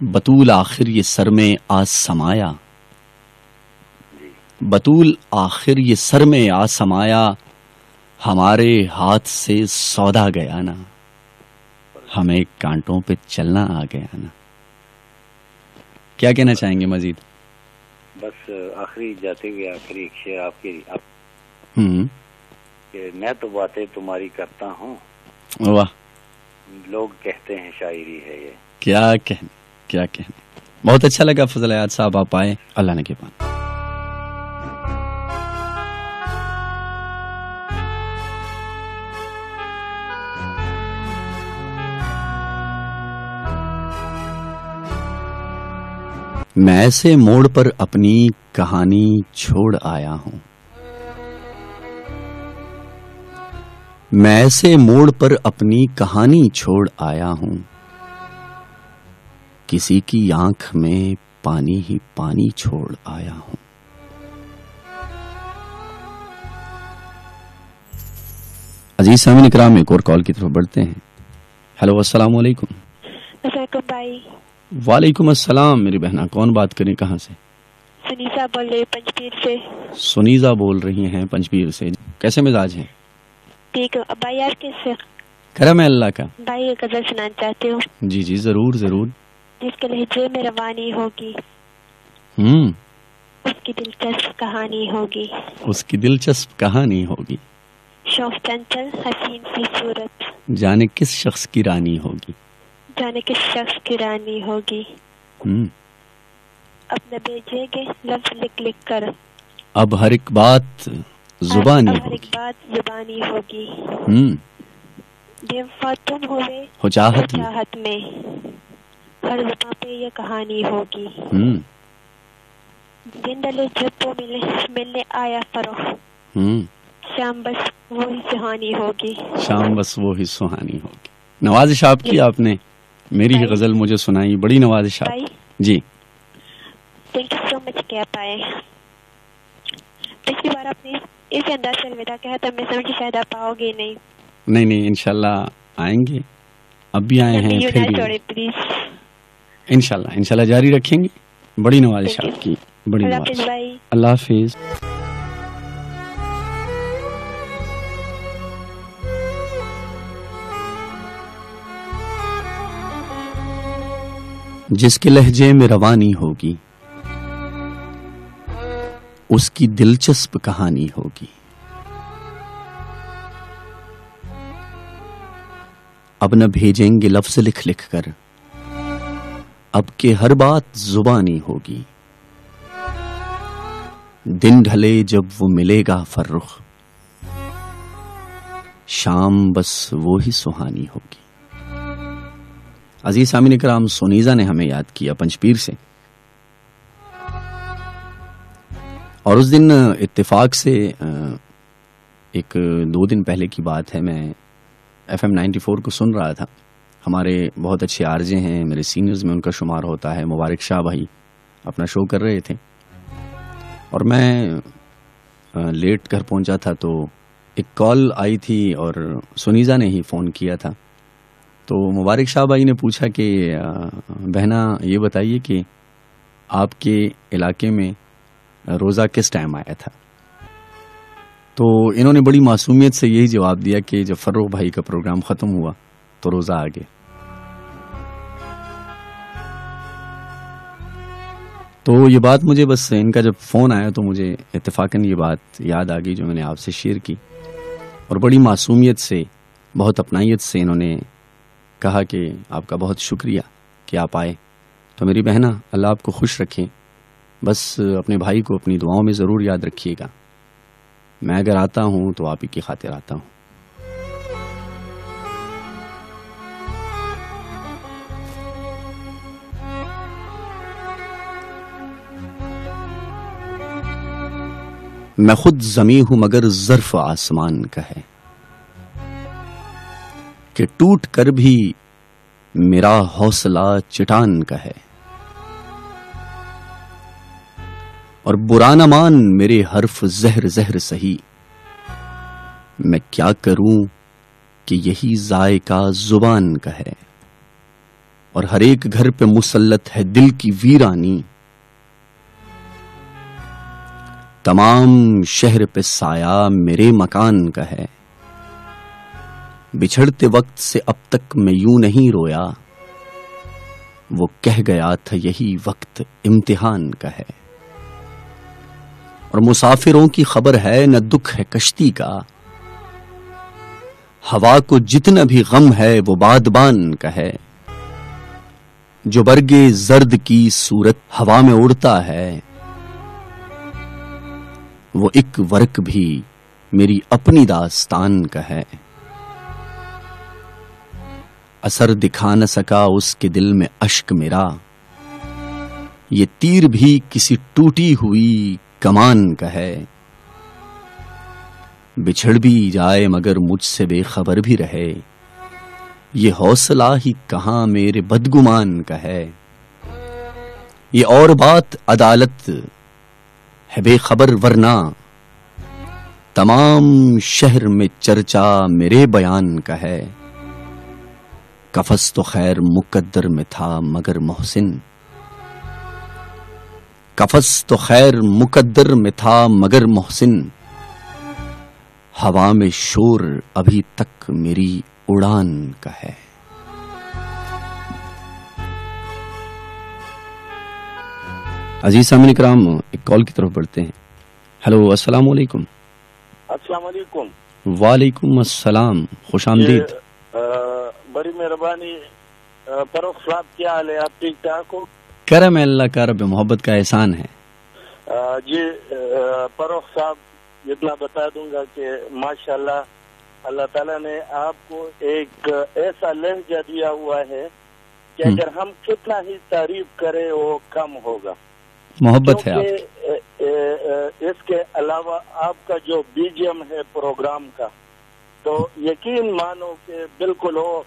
بطول آخر یہ سر میں آ سمایا بطول آخر یہ سر میں آ سمایا ہمارے ہاتھ سے سودا گیا نا۔ ہمیں کانٹوں پہ چلنا آ گیا نا۔ کیا کہنا چاہیں گے مزید؟ بس، آخری جاتے ہوئے آخری ایک شعر آپ کی آپ کہ میں تو باتیں تمہاری کرتا ہوں۔ واہ۔ لوگ کہتے ہیں شاعری ہے یہ۔ کیا کہنے کیا کہنے۔ بہت اچھا لگا فضل حیات صاحب آپ آئے۔ اللہ نے کے پان میں ایسے موڑ پر اپنی کہانی چھوڑ آیا ہوں۔ میں ایسے موڑ پر اپنی کہانی چھوڑ آیا ہوں۔ کسی کی آنکھ میں پانی ہی پانی چھوڑ آیا ہوں۔ عزیز سامعین اکرام ایک اور کال کی طرف بڑھتے ہیں۔ ہیلو السلام علیکم۔ بھائی۔ وعلیکم السلام میری بہنا کون بات کریں کہاں سے؟ سنیسا بول رہی پنچپیر سے۔ سنیزا بول رہی ہیں پنچپیر سے۔ کیسے مزاج ہیں؟ ٹھیک ہے اب بھائی آپ کس سے کرم ہے اللہ کا. بھائی ایک غزل سنانا چاہتی ہوں. جی جی ضرور ضرور. جس کے لہجے میں روانی ہوگی. ہوں. اس کی دلچسپ کہانی ہوگی. اس کی دلچسپ کہانی ہوگی. شوق چنچل حسین سی صورت. جانے کس شخص کی رانی ہوگی؟ جانے کس شخص کی رانی ہوگی؟ ہوں. اپنے بھیجے گے لفظ لکھ لکھ کر. اب ہر ایک بات زبانی ہوگی۔ بات زبانی ہوگی۔ ہوں۔ بے وفا تم ہوئے ہو چاہت میں۔ ہر زباں پہ یہ کہانی ہوگی۔ ہوں۔ جب وہ ملے ملنے آیا فروخ ہوں۔ شام بس وہی سہانی ہوگی۔ شام بس وہی سہانی ہوگی۔ نوازش آپ کی آپ نے میری ہی۔ غزل مجھے سنائی بڑی نوازش آپ جی۔ تھینک یو سو مچ کیا پائے۔ پچھلی بار آپ نے اس انداز سے الوداع کہا میں سمجھی شاید آپ آؤ گے نہیں۔ نہیں نہیں انشاءاللہ آئیں گے۔ اب بھی آئے ہیں پھر بھی۔ پلیز انشاءاللہ انشاءاللہ جاری رکھیں گے۔ بڑی نوازش. آپ کی بڑی بھائی اللہ حافظ۔ جس کے لہجے میں روانی ہوگی۔ اس کی دلچسپ کہانی ہوگی۔ اب نہ بھیجیں گے لفظ لکھ لکھ کر۔ اب کے ہر بات زبانی ہوگی۔ دن ڈھلے جب وہ ملے گا فرخ۔ شام بس وہی سہانی ہوگی۔ عزیز سامعین کرام سونیزا نے ہمیں یاد کیا پنچپیر سے۔ اور اس دن اتفاق سے ایک دو دن پہلے کی بات ہے، میں ایف ایم نائنٹی فور کو سن رہا تھا۔ ہمارے بہت اچھے آرجے ہیں، میرے سینئرز میں ان کا شمار ہوتا ہے۔ مبارک شاہ بھائی اپنا شو کر رہے تھے۔ اور میں لیٹ گھر پہنچا تھا تو ایک کال آئی تھی اور سنیزا نے ہی فون کیا تھا۔ تو مبارک شاہ بھائی نے پوچھا کہ بہنا یہ بتائیے کہ آپ کے علاقے میں روزہ کس ٹائم آیا تھا؟ تو انہوں نے بڑی معصومیت سے یہی جواب دیا کہ جب فروغ بھائی کا پروگرام ختم ہوا تو روزہ آ گیا۔ تو یہ بات مجھے بس ان کا جب فون آیا تو مجھے اتفاقاً یہ بات یاد آ گئی جو میں نے آپ سے شیئر کی۔ اور بڑی معصومیت سے، بہت اپنائیت سے انہوں نے کہا کہ آپ کا بہت شکریہ کہ آپ آئے۔ تو میری بہنا اللہ آپ کو خوش رکھیں۔ بس اپنے بھائی کو اپنی دعاؤں میں ضرور یاد رکھیے گا۔ میں اگر آتا ہوں تو آپ ہی کی خاطر آتا ہوں۔ میں خود زمیں ہوں مگر ظرف آسمان کا ہے۔ کہ ٹوٹ کر بھی میرا حوصلہ چٹان کا ہے۔ اور برا نہ مان میرے حرف زہر زہر سہی۔ میں کیا کروں کہ یہی ذائقہ زبان کا ہے۔ اور ہر ایک گھر پہ مسلط ہے دل کی ویرانی۔ تمام شہر پہ سایہ میرے مکان کا ہے۔ بچھڑتے وقت سے اب تک میں یوں نہیں رویا۔ وہ کہہ گیا تھا یہی وقت امتحان کا ہے۔ اور مسافروں کی خبر ہے، نہ دکھ ہے کشتی کا۔ ہوا کو جتنا بھی غم ہے، وہ بادبان کا ہے۔ جو برگے زرد کی صورت ہوا میں اڑتا ہے، وہ ایک ورق بھی میری اپنی داستان کا ہے۔ اثر دکھا نہ سکا اس کے دل میں اشک میرا۔ یہ تیر بھی کسی ٹوٹی ہوئی کمان کا ہے۔ بچھڑ بھی جائے مگر مجھ سے بے خبر بھی رہے۔ یہ حوصلہ ہی کہاں میرے بدگمان کا ہے۔ یہ اور بات عدالت ہے بے خبر ورنہ۔ تمام شہر میں چرچا میرے بیان کا ہے۔ کفس تو خیر مقدر میں تھا مگر محسن۔ کفس تو خیر مقدر میں تھا مگر محسن۔ ہوا میں شور ابھی تک میری اڑان کا ہے۔ عزیز سامنے کرام ایک کال کی طرف بڑھتے ہیں۔ ہلو السلام علیکم۔ السلام علیکم۔ وعلیکم السلام خوش آمدید۔ بڑی مہربانی فروخ صاحب کیا حال ہے؟ آپ ٹھیک ٹھاک ہو؟ کرم ہے اللہ کا رب محبت کا احسان ہے۔ جی آ، فروخ صاحب اتنا بتا دوں گا کہ ماشاءاللہ اللہ تعالیٰ نے آپ کو ایک ایسا لہجہ دیا ہوا ہے کہ۔ اگر ہم کتنا ہی تعریف کریں وہ کم ہوگا۔ محبت ہے اس کے علاوہ آپ کا جو بی جی ایم ہے پروگرام کا تو یقین مانو کہ بالکل وہ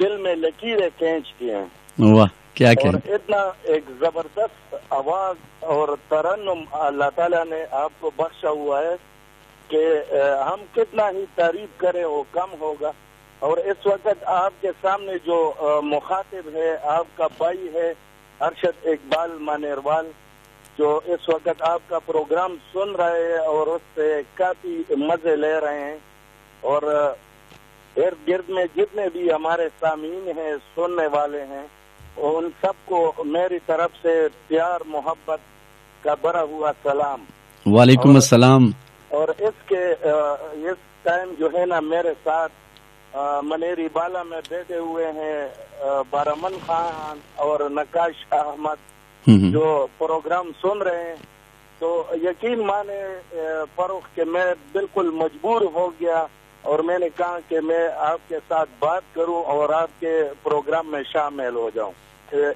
دل میں لکیریں کھینچتی ہیں۔ واہ کیا اور اتنا ایک زبردست آواز اور ترنم اللہ تعالیٰ نے آپ کو بخشا ہوا ہے کہ ہم کتنا ہی تعریف کریں وہ کم ہوگا۔ اور اس وقت آپ کے سامنے جو مخاطب ہے آپ کا بھائی ہے ارشد اقبال مانیروال جو اس وقت آپ کا پروگرام سن رہے ہیں اور اس سے کافی مزے لے رہے ہیں۔ اور ارد گرد میں جتنے بھی ہمارے سامعین ہیں سننے والے ہیں ان سب کو میری طرف سے پیار محبت کا بڑا ہوا سلام۔ وعلیکم السلام۔ اور اس کے اس ٹائم جو ہے نا میرے ساتھ منیری بالا میں بیٹھے ہوئے ہیں بارمن خان اور نقاش احمد جو پروگرام سن رہے ہیں۔ تو یقین مانے فروخت کہ میں بالکل مجبور ہو گیا۔ اور میں نے کہا کہ میں آپ کے ساتھ بات کروں اور آپ کے پروگرام میں شامل ہو جاؤں۔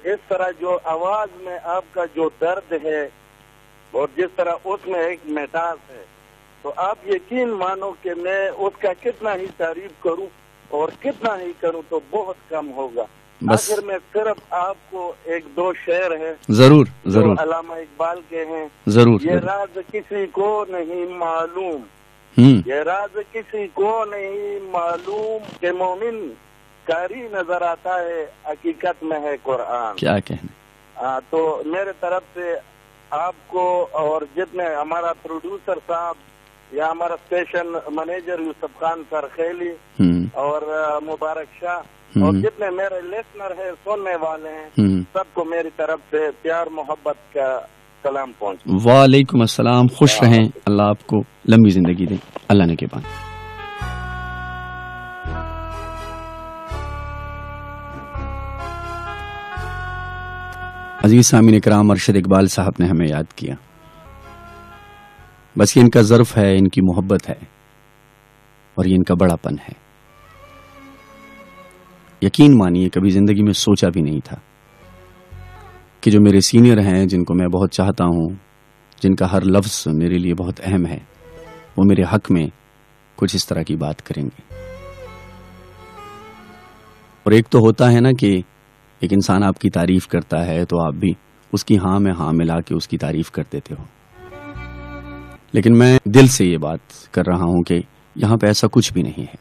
اس طرح جو آواز میں آپ کا جو درد ہے اور جس طرح اس میں ایک مٹاس ہے تو آپ یقین مانو کہ میں اس کا کتنا ہی تعریف کروں اور کتنا ہی کروں تو بہت کم ہوگا۔ آخر میں صرف آپ کو ایک دو شعر ہے ضرور ضرور۔ علامہ اقبال کے ہیں۔ ضرور یہ راز کسی کو نہیں معلوم۔ یہ راز کسی کو نہیں معلوم کہ مومن کاری نظر آتا ہے حقیقت میں ہے قرآن۔ کیا کہنے؟ تو میرے طرف سے آپ کو اور جتنے ہمارا پروڈیوسر صاحب یا ہمارا اسٹیشن مینیجر یوسف خان سر خیلی اور مبارک شاہ اور جتنے میرے لسنر ہیں سننے والے ہیں سب کو میری طرف سے پیار محبت کا سلام پہنچ وعلیکم السلام خوش رہیں۔ اللہ آپ کو لمبی زندگی دے۔ اللہ نے کے بعد عزیز سامین کرام ارشد اقبال صاحب نے ہمیں یاد کیا۔ بس یہ ان کا ظرف ہے ان کی محبت ہے اور یہ ان کا بڑا پن ہے۔ یقین مانیے کبھی زندگی میں سوچا بھی نہیں تھا۔ کہ جو میرے سینئر ہیں، جن کو میں بہت چاہتا ہوں، جن کا ہر لفظ میرے لیے بہت اہم ہے، وہ میرے حق میں کچھ اس طرح کی بات کریں گے۔ اور ایک تو ہوتا ہے نا کہ ایک انسان آپ کی تعریف کرتا ہے تو آپ بھی اس کی ہاں میں ہاں ملا کے اس کی تعریف کر دیتے ہو۔ لیکن میں دل سے یہ بات کر رہا ہوں کہ یہاں پہ ایسا کچھ بھی نہیں ہے۔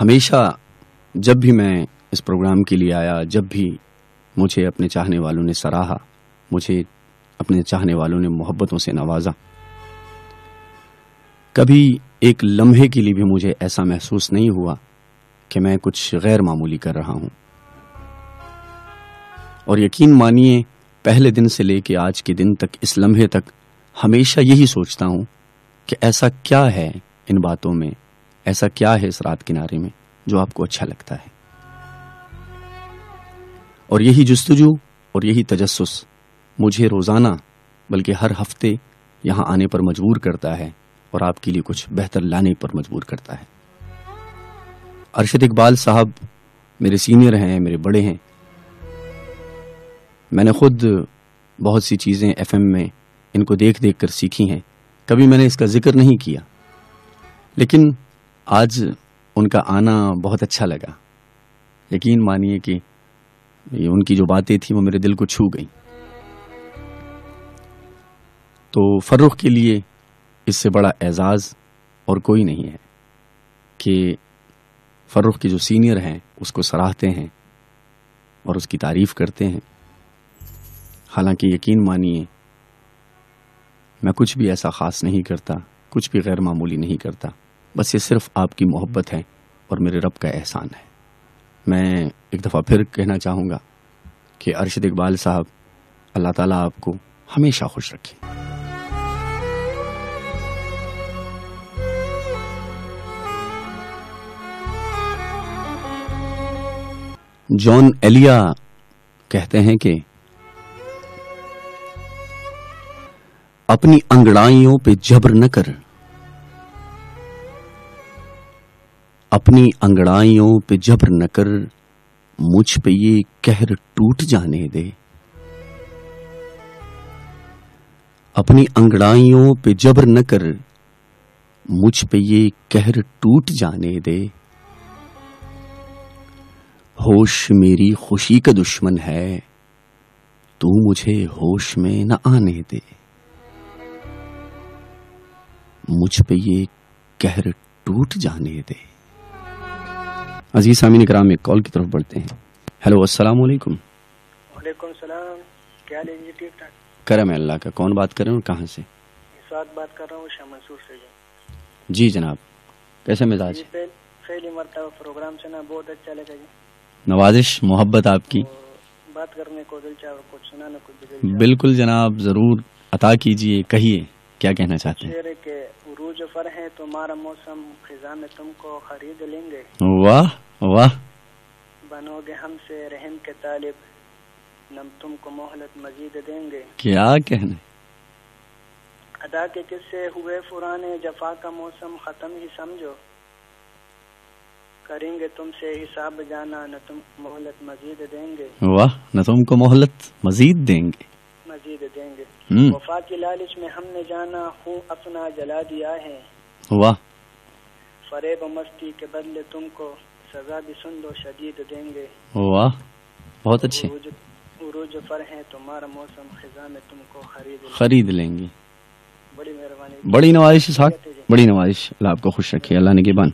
ہمیشہ جب بھی میں اس پروگرام کے لیے آیا، جب بھی مجھے اپنے چاہنے والوں نے سراہا، مجھے اپنے چاہنے والوں نے محبتوں سے نوازا۔ کبھی ایک لمحے کے لیے بھی مجھے ایسا محسوس نہیں ہوا کہ میں کچھ غیر معمولی کر رہا ہوں۔ اور یقین مانیے، پہلے دن سے لے کے آج کے دن تک اس لمحے تک ہمیشہ یہی سوچتا ہوں کہ ایسا کیا ہے ان باتوں میں، ایسا کیا ہے اس رات کنارے میں جو آپ کو اچھا لگتا ہے۔ اور یہی جستجو اور یہی تجسس مجھے روزانہ بلکہ ہر ہفتے یہاں آنے پر مجبور کرتا ہے اور آپ کے لیے کچھ بہتر لانے پر مجبور کرتا ہے۔ ارشد اقبال صاحب میرے سینئر ہیں، میرے بڑے ہیں۔ میں نے خود بہت سی چیزیں ایف ایم میں ان کو دیکھ دیکھ کر سیکھی ہیں۔ کبھی میں نے اس کا ذکر نہیں کیا، لیکن آج ان کا آنا بہت اچھا لگا۔ یقین مانیے کہ یہ ان کی جو باتیں تھیں وہ میرے دل کو چھو گئیں۔ تو فروغ کے لیے اس سے بڑا اعزاز اور کوئی نہیں ہے کہ فروغ کے جو سینئر ہیں اس کو سراہتے ہیں اور اس کی تعریف کرتے ہیں۔ حالانکہ یقین مانیے، میں کچھ بھی ایسا خاص نہیں کرتا، کچھ بھی غیر معمولی نہیں کرتا۔ بس یہ صرف آپ کی محبت ہے اور میرے رب کا احسان ہے۔ میں ایک دفعہ پھر کہنا چاہوں گا کہ ارشد اقبال صاحب، اللہ تعالیٰ آپ کو ہمیشہ خوش رکھیں جان ایلیا کہتے ہیں کہ اپنی انگڑائیوں پہ جبر نہ کر۔ اپنی انگڑائیوں پہ جبر نہ کر، مجھ پہ یہ کہر ٹوٹ جانے دے۔ اپنی انگڑائیوں پہ جبر نہ کر، مجھ پہ یہ کہر ٹوٹ جانے دے۔ ہوش میری خوشی کا دشمن ہے، تو مجھے ہوش میں نہ آنے دے۔ مجھ پہ یہ کہر ٹوٹ جانے دے۔ عزیز سامعین کرام ایک کال کی طرف بڑھتے ہیں۔ ہیلو السلام علیکم۔ وعلیکم السلام۔ کیا لیں جی؟ کرم اللہ کا۔ کون بات کر رہے ہیں اور کہاں سے؟ بات کر رہا ہوں شاہ منصور سے جی۔, جی جناب کیسے مزاج؟ جی، ہے پہلی مرتبہ پروگرام سے نا بہت اچھا لگا جی۔ نوازش محبت آپ کی۔ بات کرنے کو دل چاہ کچھ سنانا کچھ بالکل جناب ضرور عطا کیجیے کہیے کیا کہنا چاہتے ہیں؟ کہ عروج فر ہے تمہارا موسم خزاں میں تم کو خرید لیں گے۔ واہ! واہ۔ بنو گے ہم سے رحم کے طالب۔ نم تم کو مہلت مزید دیں گے۔ کیا کہنا ادا کے قصے ہوئے پرانے جفا کا موسم ختم ہی سمجھو۔ کریں گے تم سے حساب جانا نہ تم مہلت مزید دیں گے۔ واہ نہ تم کو مہلت مزید دیں گے۔ مزید دیں گے۔ وفا کی لالچ میں ہم نے جانا خوں اپنا جلا دیا ہے۔ واہ۔ فریب و مستی کے بدلے تم کو۔ سزا بھی سن لو شدید دیں گے۔ واہ بہت اچھے عروج فر ہے تمہارا موسم خزاں میں تم کو خرید لیں گے۔ خرید لیں گے۔ بڑی مہربانی۔ بڑی نوازش اسحاق۔ بڑی نوازش۔ اللہ آپ کو خوش رکھے اللہ نے بان۔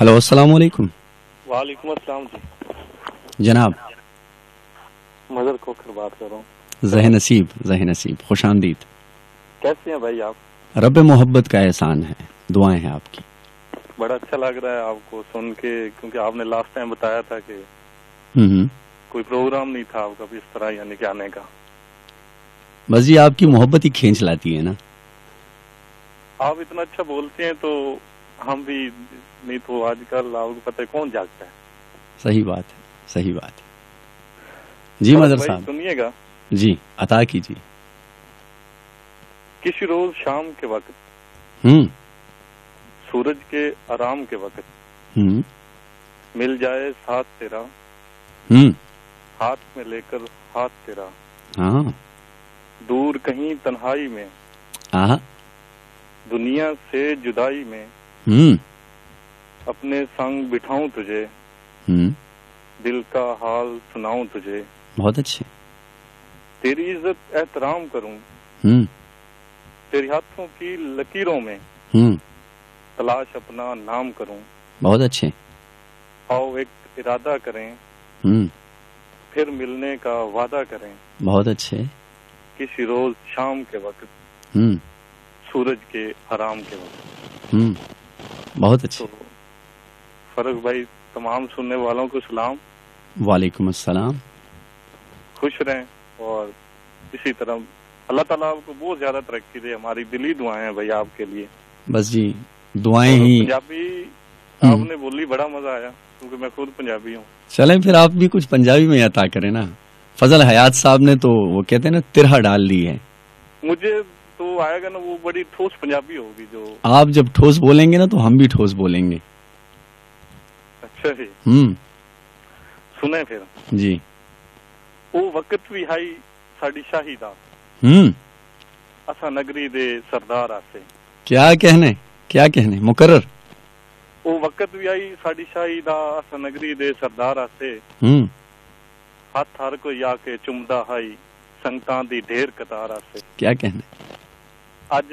ہلو السلام علیکم۔ وعلیکم السلام جی۔ جناب۔ مظہر کوکر بات کر رہا ہوں۔ ذہ نصیب ذہ نصیب خوش آمدید۔ کیسے ہیں بھائی آپ؟ رب محبت کا احسان ہے دعائیں ہیں آپ کی۔ بڑا اچھا لگ رہا ہے آپ کو سن کے کیونکہ آپ نے لاسٹ ٹائم بتایا تھا کہ کوئی پروگرام نہیں تھا آپ کا اس طرح یعنی کہ آنے کا۔ بس جی آپ کی محبت ہی کھینچ لاتی ہے نا۔ آپ اتنا اچھا بولتے ہیں تو ہم بھی نہیں تو آج کل آپ کو پتہ کون جاگتا ہے۔ صحیح بات ہے صحیح بات ہے۔ جی مدر صاحب۔ سنیے گا۔ جی عطا کیجیے۔ کسی روز شام کے وقت۔ ہوں۔ سورج کے آرام کے وقت۔ ہوں۔ مل جائے ساتھ تیرا۔ ہوں۔ ہاتھ میں لے کر ہاتھ تیرا۔ ہاں۔ دور کہیں تنہائی میں۔ دنیا سے جدائی میں۔ اپنے سنگ بٹھاؤں تجھے۔ دل کا حال سناؤں تجھے۔ بہت اچھے۔ تیری عزت احترام کروں۔ تیری ہاتھوں کی لکیروں میں تلاش اپنا نام کروں۔ بہت اچھے۔ آؤ ایک ارادہ کریں۔ پھر ملنے کا وعدہ کریں۔ بہت اچھے۔ کسی روز شام کے وقت سورج کے حرام کے وقت۔ بہت اچھے تو فرق بھائی تمام سننے والوں کو سلام۔ وعلیکم السلام۔ خوش رہیں اور اسی طرح اللہ تعالیٰ آپ کو بہت زیادہ ترقی دے۔ ہماری دلی دعائیں ہیں بھائی آپ کے لیے۔ بس جی دعائیں ہی۔ پنجابی۔ آپ نے بولی بڑا مزہ آیا کیونکہ میں خود پنجابی ہوں۔ چلیں پھر آپ بھی کچھ پنجابی میں عطا کریں نا۔ فضل حیات صاحب نے تو وہ کہتے ہیں نا ترہا ڈال دی ہے۔ مجھے تو آئے گا نا وہ بڑی ٹھوس پنجابی ہوگی جو آپ جب ٹھوس بولیں گے نا تو ہم بھی ٹھوس بولیں گے اچھا جی ہوں سنیں پھر جی وہ وقت بھی آئی ساڈی شاہی دا ہوں اسا نگری دے سردار آسے کیا کہنے کیا کہنے مقرر وہ وقت بھی آئی ساڈی شاہی دا اسا نگری دے سردار آسے ہوں ہاتھ ہر کوئی آ کے چمدا ہائی سنگتاں دی ڈھیر قطار اج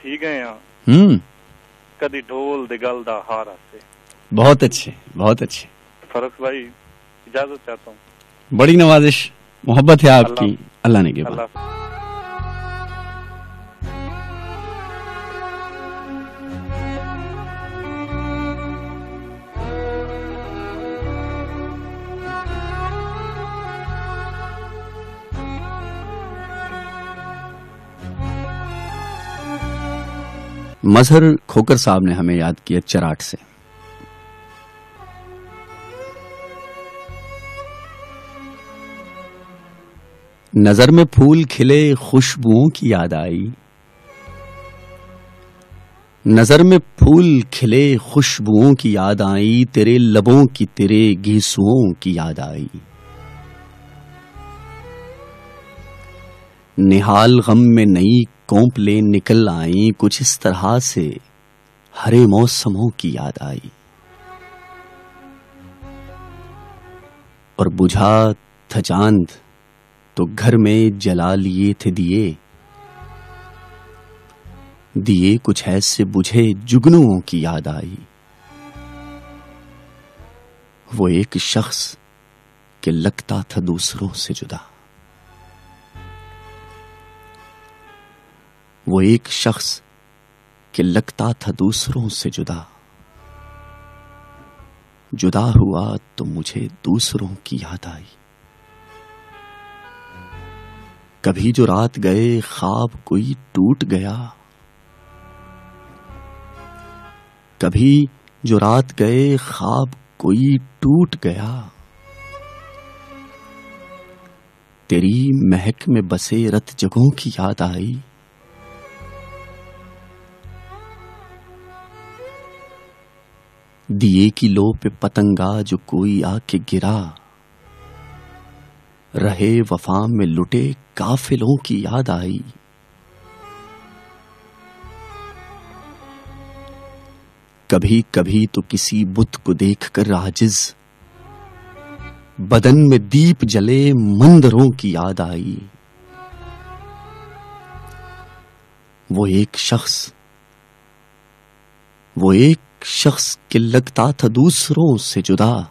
تھی گئے ہاں ہوں کدی ڈھول دے گل دا ہار آسے بہت اچھے بہت اچھے فرق بھائی اجازت چاہتا ہوں بڑی نوازش محبت ہے آپ کی اللہ نے کے مظہر کھوکر صاحب نے ہمیں یاد کیا چراٹ سے۔ نظر میں پھول کھلے، خوشبوؤں کی یاد آئی۔ نظر میں پھول کھلے، خوشبوؤں کی یاد آئی۔ تیرے لبوں کی، تیرے گیسوؤں کی یاد آئی۔ نہال غم میں نئی کونپلیں نکل آئیں، کچھ اس طرح سے ہرے موسموں کی یاد آئی۔ اور بجھا تھا چاند، تو گھر میں جلا لیے تھے دیے۔ دیے کچھ ایسے بجھے جگنوں کی یاد آئی۔ وہ ایک شخص کہ لگتا تھا دوسروں سے جدا۔ وہ ایک شخص کہ لگتا تھا دوسروں سے جدا۔ جدا ہوا تو مجھے دوسروں کی یاد آئی۔ کبھی جو رات گئے خواب کوئی ٹوٹ گیا۔ کبھی جو رات گئے خواب کوئی ٹوٹ گیا۔ تیری مہک میں بسے رت جگہوں کی یاد آئی۔ دیے کی لو پہ پتنگا جو کوئی آ کے گرا۔ رہے وفا میں لٹے کافلوں کی یاد آئی۔ کبھی کبھی تو کسی بت کو دیکھ کر راجز بدن میں دیپ جلے مندروں کی یاد آئی۔ وہ ایک شخص، وہ ایک شخص کے لگتا تھا دوسروں سے جدا۔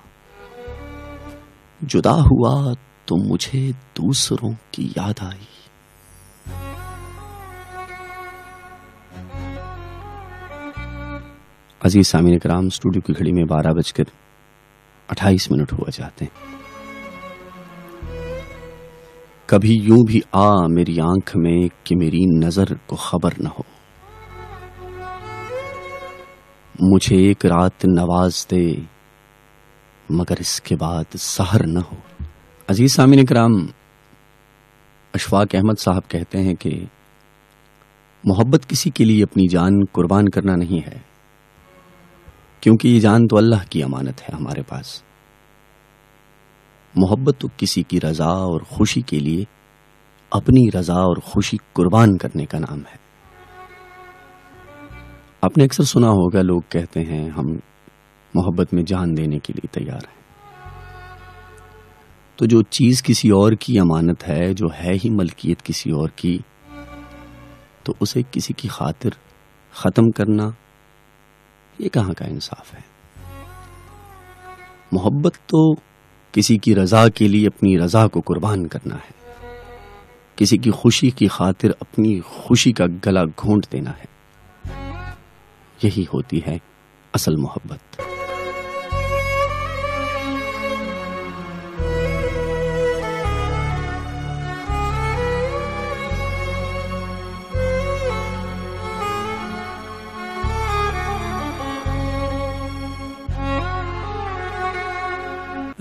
جدا ہوا تو مجھے دوسروں کی یاد آئی۔ عزیز سامعین کرام اسٹوڈیو کی گھڑی میں بارہ بج کر اٹھائیس منٹ ہوا جاتے ہیں۔ کبھی یوں بھی آ میری آنکھ میں کہ میری نظر کو خبر نہ ہو۔ مجھے ایک رات نواز دے، مگر اس کے بعد سحر نہ ہو۔ عزیز سامعین کرام، اشفاق احمد صاحب کہتے ہیں کہ محبت کسی کے لیے اپنی جان قربان کرنا نہیں ہے، کیونکہ یہ جان تو اللہ کی امانت ہے ہمارے پاس۔ محبت تو کسی کی رضا اور خوشی کے لیے اپنی رضا اور خوشی قربان کرنے کا نام ہے۔ آپ نے اکثر سنا ہوگا لوگ کہتے ہیں ہم محبت میں جان دینے کے لیے تیار ہیں۔ تو جو چیز کسی اور کی امانت ہے، جو ہے ہی ملکیت کسی اور کی، تو اسے کسی کی خاطر ختم کرنا، یہ کہاں کا انصاف ہے؟ محبت تو کسی کی رضا کے لیے اپنی رضا کو قربان کرنا ہے۔ کسی کی خوشی کی خاطر اپنی خوشی کا گلا گھونٹ دینا ہے۔ یہی ہوتی ہے اصل محبت۔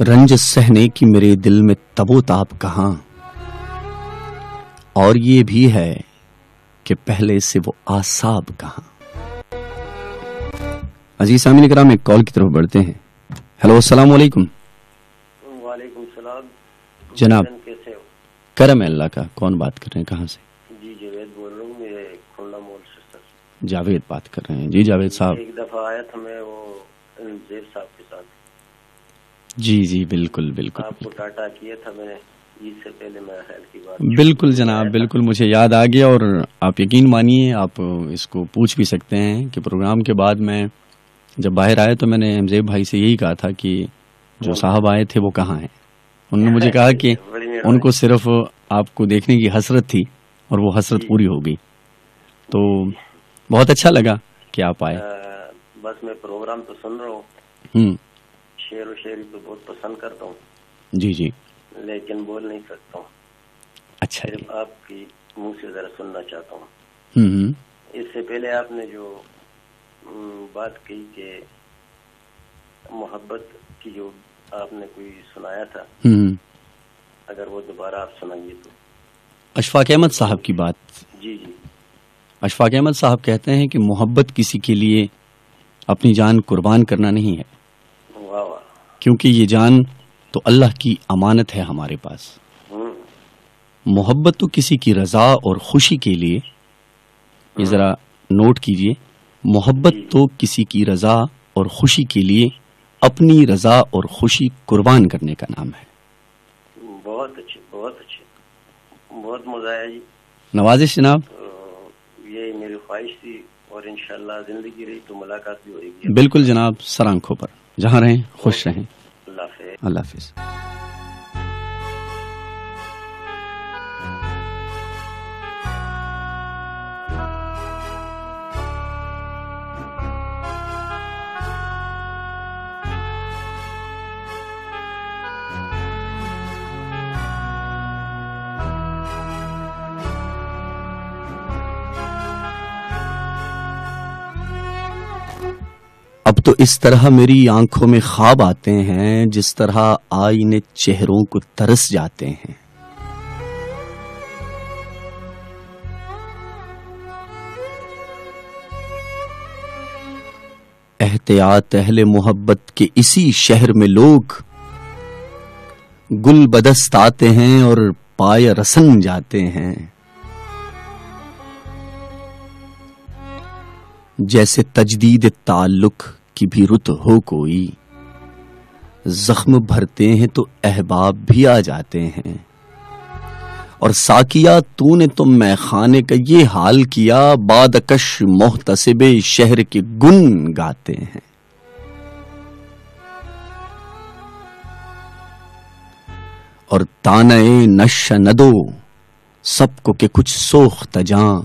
رنج سہنے کی میرے دل میں تبو تاب کہاں۔ اور یہ بھی ہے کہ پہلے سے وہ آساب کہاں۔ عزیز سامعین کرام ایک کال کی طرف بڑھتے ہیں۔ ہیلو السلام علیکم۔ وعلیکم السلام۔ جناب کیسے ہو؟ کرم اللہ کا۔ کون بات کر رہے ہیں؟ کہاں سے؟ جی جاوید بول رہا ہوں میرے کھنڈا مول سے۔ جاوید بات کر رہے ہیں۔ جی جاوید صاحب۔ ایک دفعہ آیا تھا میں وہ زیب صاحب کے ساتھ۔ جی جی بالکل بالکل آپ کو ٹاٹا کیا تھا میں نے سے پہلے میرا خیال کی بات۔ بالکل جناب بالکل مجھے یاد آ گیا اور آپ یقین مانیے آپ اس کو پوچھ بھی سکتے ہیں کہ پروگرام کے بعد میں جب باہر آئے تو میں نے زیب بھائی سے یہی کہا تھا کہ جو صاحب آئے تھے وہ کہاں ہیں؟ انہوں نے مجھے کہا کہ ان کو صرف آپ کو دیکھنے کی حسرت تھی اور وہ حسرت پوری ہو گئی۔ تو بہت اچھا لگا کہ آپ آئے۔ بس میں پروگرام تو سن رہا ہوں۔ شعر و شاعری تو بہت پسند کرتا ہوں۔ جی جی۔ لیکن بول نہیں سکتا ہوں۔ اچھا جی۔ صرف آپ کی منہ سے ذرا سننا چاہتا ہوں۔ اس سے پہلے آپ نے جو بات کی کہ محبت کی جو آپ نے کوئی سنایا تھا اگر وہ دوبارہ آپ سنائیے تو۔ اشفاق احمد صاحب کی بات۔ جی جی۔ اشفاق احمد صاحب کہتے ہیں کہ محبت کسی کے لیے اپنی جان قربان کرنا نہیں ہے۔ واہ واہ۔ کیونکہ یہ جان تو اللہ کی امانت ہے ہمارے پاس۔ محبت تو کسی کی رضا اور خوشی کے لیے۔ یہ ذرا نوٹ کیجیے۔ محبت تو کسی کی رضا اور خوشی کے لیے اپنی رضا اور خوشی قربان کرنے کا نام ہے۔ بہت اچھے بہت اچھے بہت مزہ آیا جی۔ نوازش جناب۔ یہ میری خواہش تھی اور انشاءاللہ زندگی رہی تو ملاقات بھی ہوئے گی بالکل جناب سرانکھوں پر۔ جہاں رہیں خوش رہیں۔ اللہ حافظ۔ اللہ حافظ۔ تو اس طرح میری آنکھوں میں خواب آتے ہیں، جس طرح آئینے چہروں کو ترس جاتے ہیں۔ احتیاط اہل محبت کے اسی شہر میں لوگ گل بدست آتے ہیں اور پائے رسن جاتے ہیں۔ جیسے تجدید تعلق کی بھی رت ہو کوئی۔ زخم بھرتے ہیں تو احباب بھی آ جاتے ہیں۔ اور ساکیا تو نے تم میں خانے کا یہ حال کیا، بادکش محتسب شہر کے گن گاتے ہیں۔ اور تانے نش ندو، سب کو کہ کچھ سوخ تجاں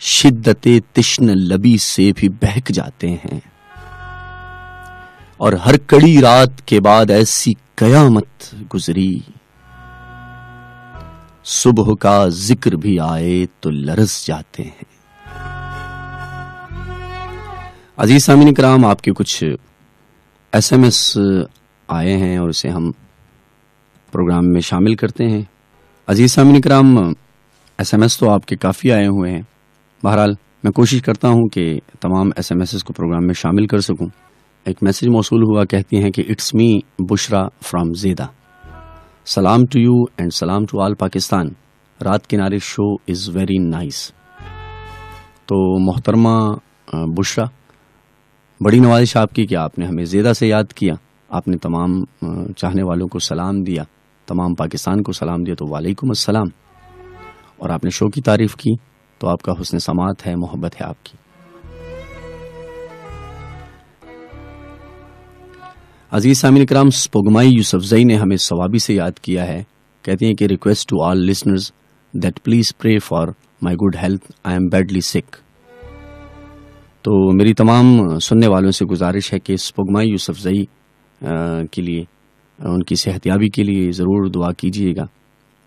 شدت تشن لبی سے بھی بہک جاتے ہیں۔ اور ہر کڑی رات کے بعد ایسی قیامت گزری۔ صبح کا ذکر بھی آئے تو لرس جاتے ہیں۔ عزیز سامعین کرام، آپ کے کچھ ایس ایم ایس آئے ہیں اور اسے ہم پروگرام میں شامل کرتے ہیں۔ عزیز سامعین کرام، ایس ایم ایس تو آپ کے کافی آئے ہوئے ہیں۔ بہرحال، میں کوشش کرتا ہوں کہ تمام ایس ایم ایس کو پروگرام میں شامل کر سکوں۔ ایک میسج موصول ہوا، کہتی ہیں کہ it's me Bushra from Zaida. سلام ٹو یو اینڈ سلام ٹو آل پاکستان۔ رات کنارے شو از ویری نائس۔ تو محترمہ بشرا، بڑی نوازش آپ کی کہ آپ نے ہمیں زیدہ سے یاد کیا۔ آپ نے تمام چاہنے والوں کو سلام دیا، تمام پاکستان کو سلام دیا، تو وعلیکم السلام۔ اور آپ نے شو کی تعریف کی، تو آپ کا حسن سماعت ہے، محبت ہے آپ کی۔ عزیز سامعین کرام، سپوگمائی یوسف زئی نے ہمیں ثوابی سے یاد کیا ہے۔ کہتے ہیں کہ request to all listeners that please pray for my good health I am badly sick تو میری تمام سننے والوں سے گزارش ہے کہ سپوگمائی یوسف زئی کے لیے، ان کی صحت یابی کے لیے ضرور دعا کیجیے گا۔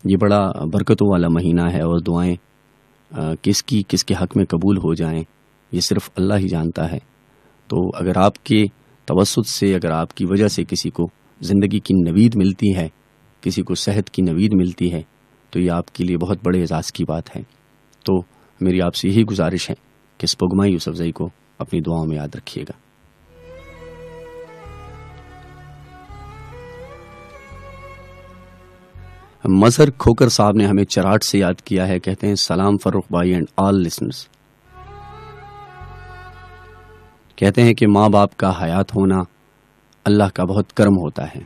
یہ بڑا برکتوں والا مہینہ ہے اور دعائیں کس کی، کس کے حق میں قبول ہو جائیں، یہ صرف اللہ ہی جانتا ہے۔ تو اگر آپ کے توسط سے اگر آپ کی وجہ سے کسی کو زندگی کی نوید ملتی ہے، کسی کو صحت کی نوید ملتی ہے، تو یہ آپ کے لیے بہت بڑے اعزاز کی بات ہے۔ تو میری آپ سے یہی گزارش ہے کہ سپگما یوسف زئی کو اپنی دعاؤں میں یاد رکھیے گا۔ مظہر کھوکر صاحب نے ہمیں چراٹ سے یاد کیا ہے، کہتے ہیں، سلام فروخ بھائی اینڈ آل لسنرز۔ کہتے ہیں کہ ماں باپ کا حیات ہونا اللہ کا بہت کرم ہوتا ہے۔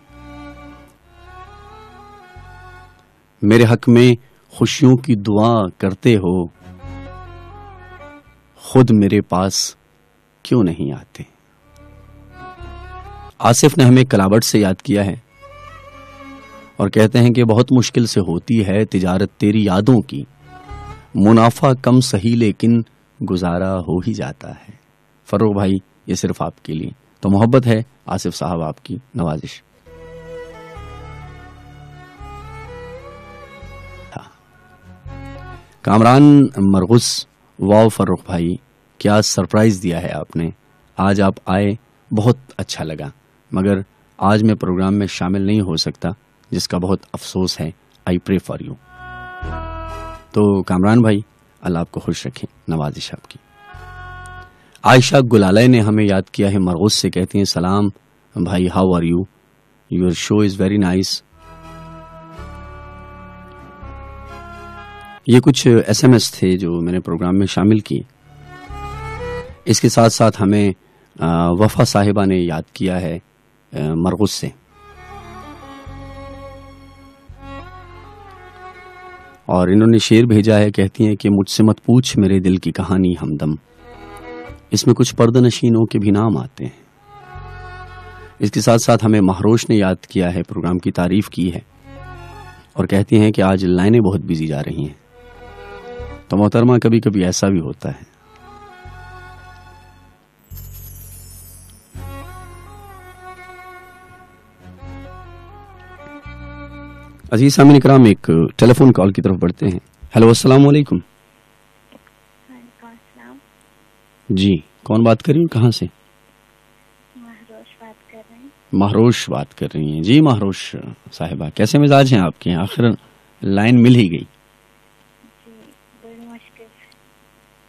میرے حق میں خوشیوں کی دعا کرتے ہو، خود میرے پاس کیوں نہیں آتے؟ آصف نے ہمیں کلاوٹ سے یاد کیا ہے اور کہتے ہیں کہ بہت مشکل سے ہوتی ہے تجارت تیری یادوں کی، منافع کم صحیح لیکن گزارا ہو ہی جاتا ہے۔ فروغ بھائی، یہ صرف آپ کے لیے۔ تو محبت ہے آصف صاحب آپ کی نوازش۔ کامران مرغس واؤ فروخ بھائی، کیا سرپرائز دیا ہے آپ نے؟ آج آپ آئے، بہت اچھا لگا۔ مگر آج میں پروگرام میں شامل نہیں ہو سکتا، جس کا بہت افسوس ہے۔ آئی پرے فار یو تو کامران بھائی، اللہ آپ کو خوش رکھیں نوازش آپ کی۔ عائشہ گلالے نے ہمیں یاد کیا ہے، مرغوز سے کہتے ہیں، سلام، بھائی how are you your show is very nice یہ کچھ ایس ایم ایس تھے جو میں نے پروگرام میں شامل کیے۔ اس کے ساتھ ساتھ ہمیں وفا صاحبہ نے یاد کیا ہے مرغوز سے۔ اور انہوں نے شعر بھیجا ہے، کہتی ہیں کہ مجھ سے مت پوچھ میرے دل کی کہانی ہمدم۔ اس میں کچھ پرد نشینوں کے بھی نام آتے ہیں۔ اس کے ساتھ ساتھ ہمیں مہروش نے یاد کیا ہے، پروگرام کی تعریف کی ہے اور کہتی ہیں کہ آج لائنیں بہت بزی جا رہی ہیں۔ تو محترمہ کبھی کبھی ایسا بھی ہوتا ہے۔ عزیز سامعین کرام، ایک ٹیلی فون کال کی طرف بڑھتے ہیں۔ ہیلو، السلام علیکم وعلیکم السلام جی کون بات کر رہی ہوں کہاں سے؟ مہروش بات کر ہیں۔ رہی ہیں۔ جی مہروش صاحبہ کیسے مزاج ہیں آپ کے آخر لائن مل ہی گئی۔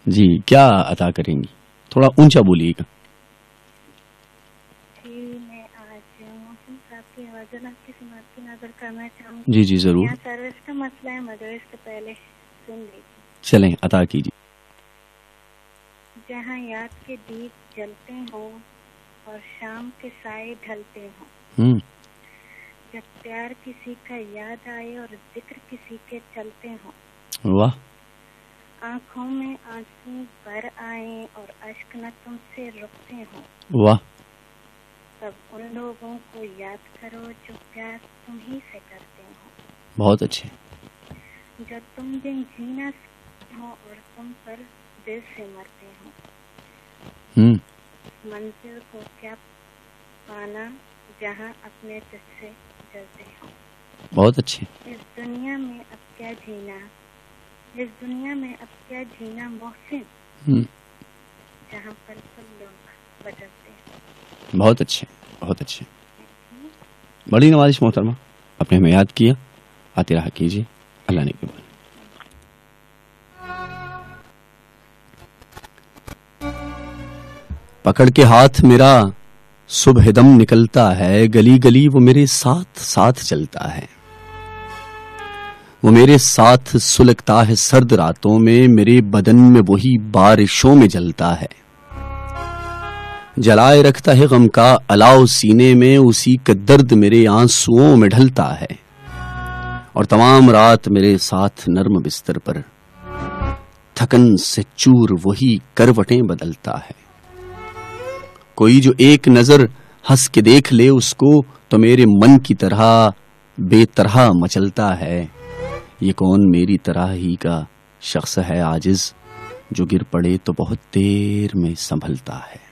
جی جی کیا عطا کریں گی؟ تھوڑا اونچا بولیے۔ گا جی جی جی ضرور۔ سروس کا مسئلہ ہے سے پہلے چلیں عطا کیجیے جہاں یاد کے دیپ جلتے ہوں اور شام کے سائے ڈھلتے ہوں۔ جب پیار کسی کا یاد آئے اور ذکر کسی کے چلتے ہوں۔ واہ۔ آنکھوں میں آنسو بھر آئیں اور اشک نہ تم سے رکتے ہوں۔ واہ۔ تب ان لوگوں کو یاد کرو جو پیار تم ہی سے کرتے ہوں۔ بہت اچھے۔ جو تم دن جینا ہو اور تم پر دل سے مرتے ہوں منزل کو کیا پانا جہاں اپنے سے جلتے ہوں بہت اچھے اس دنیا میں اب کیا جینا اس دنیا میں اب کیا جینا محسن جہاں پر سب لوگ بدلتے ہیں بہت اچھے بہت اچھے بڑی نوازش محترمہ آپ نے ہمیں یاد کیا آتے رہا کیجیے اللہ نے کے پکڑ کے ہاتھ میرا صبح دم نکلتا ہے، گلی گلی وہ میرے ساتھ ساتھ چلتا ہے۔ وہ میرے ساتھ سلگتا ہے سرد راتوں میں، میرے بدن میں وہی بارشوں میں جلتا ہے۔ جلائے رکھتا ہے غم کا الاؤ سینے میں، اسی کا درد میرے آنسوؤں میں ڈھلتا ہے۔ اور تمام رات میرے ساتھ نرم بستر پر، تھکن سے چور وہی کروٹیں بدلتا ہے۔ کوئی جو ایک نظر ہنس کے دیکھ لے اس کو تو میرے من کی طرح بے طرح مچلتا ہے۔ یہ کون میری طرح ہی کا شخص ہے آجز جو گر پڑے تو بہت دیر میں سنبھلتا ہے۔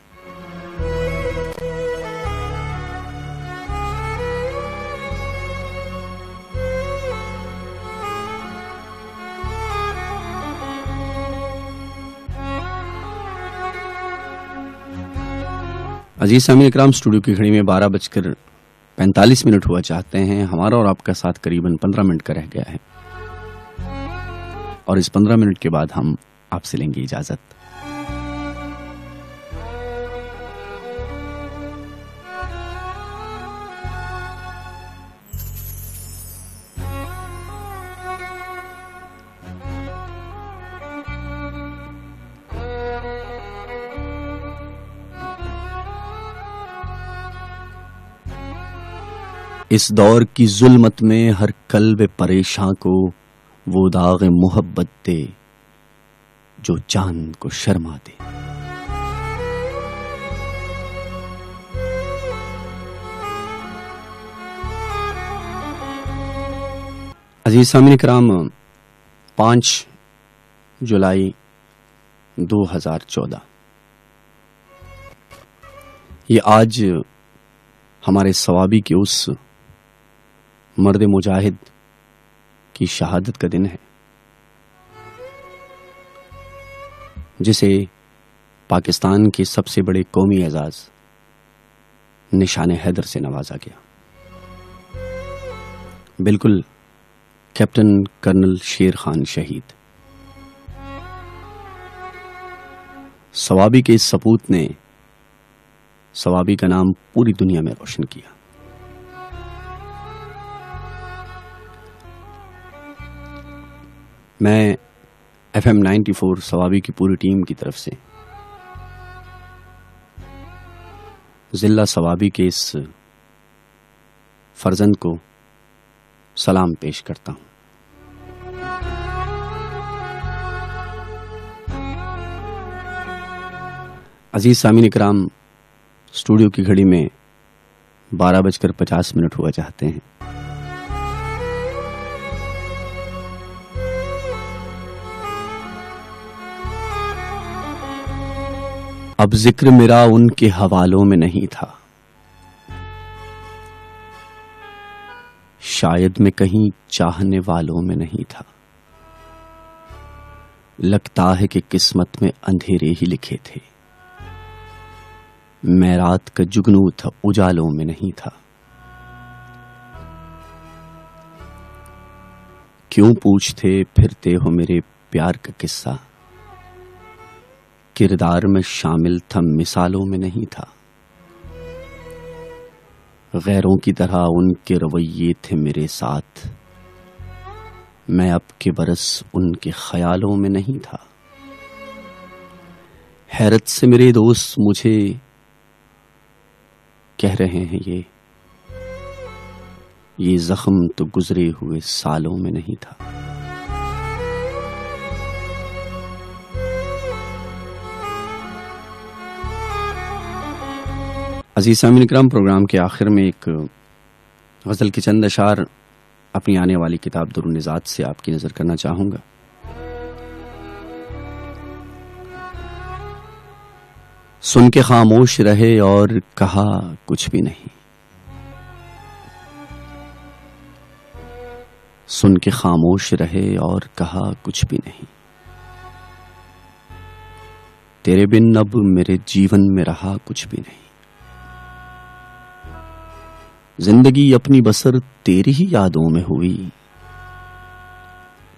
عزیز سامع اکرام اسٹوڈیو کی گھڑی میں بارہ بج کر پینتالیس منٹ ہوا چاہتے ہیں۔ ہمارا اور آپ کا ساتھ قریباً پندرہ منٹ کا رہ گیا ہے۔ اور اس پندرہ منٹ کے بعد ہم آپ سے لیں گے اجازت۔ اس دور کی ظلمت میں ہر قلب پریشاں کو وہ داغ محبت دے جو چاند کو شرما دے۔ عزیز سامعین کرام، پانچ جولائی دو ہزار چودہ۔ یہ آج ہمارے ثوابی کے اس مرد مجاہد کی شہادت کا دن ہے۔ جسے پاکستان کے سب سے بڑے قومی اعزاز نشان حیدر سے نوازا گیا۔ بالکل کیپٹن کرنل شیر خان شہید۔ ثوابی کے اس سپوت نے ثوابی کا نام پوری دنیا میں روشن کیا۔ میں F M ninety four Swabi کی پوری ٹیم کی طرف سے ضلع ثوابی کے اس فرزند کو سلام پیش کرتا ہوں۔ عزیز سامین اکرام، اسٹوڈیو کی گھڑی میں بارہ بج کر پچاس منٹ ہوا چاہتے ہیں۔ اب ذکر میرا ان کے حوالوں میں نہیں تھا۔ شاید میں کہیں چاہنے والوں میں نہیں تھا۔ لگتا ہے کہ قسمت میں اندھیرے ہی لکھے تھے۔ میں رات کا جگنو تھا اجالوں میں نہیں تھا۔ کیوں پوچھتے پھرتے ہو میرے پیار کا قصہ؟ کردار میں شامل تھا مثالوں میں نہیں تھا۔ غیروں کی طرح ان کے رویے تھے میرے ساتھ۔ میں اب کے برس ان کے خیالوں میں نہیں تھا۔ حیرت سے میرے دوست مجھے کہہ رہے ہیں یہ یہ زخم تو گزرے ہوئے سالوں میں نہیں تھا۔ عزیز سامعین اکرام، پروگرام کے آخر میں ایک غزل کے چند اشعار اپنی آنے والی کتاب در سے آپ کی نظر کرنا چاہوں گا۔ سن کے خاموش رہے اور کہا، کچھ بھی نہیں۔ سن کے خاموش رہے اور کہا، کچھ بھی نہیں۔ تیرے بن اب میرے جیون میں رہا، کچھ بھی نہیں۔ زندگی اپنی بسر تیری ہی یادوں میں ہوئی۔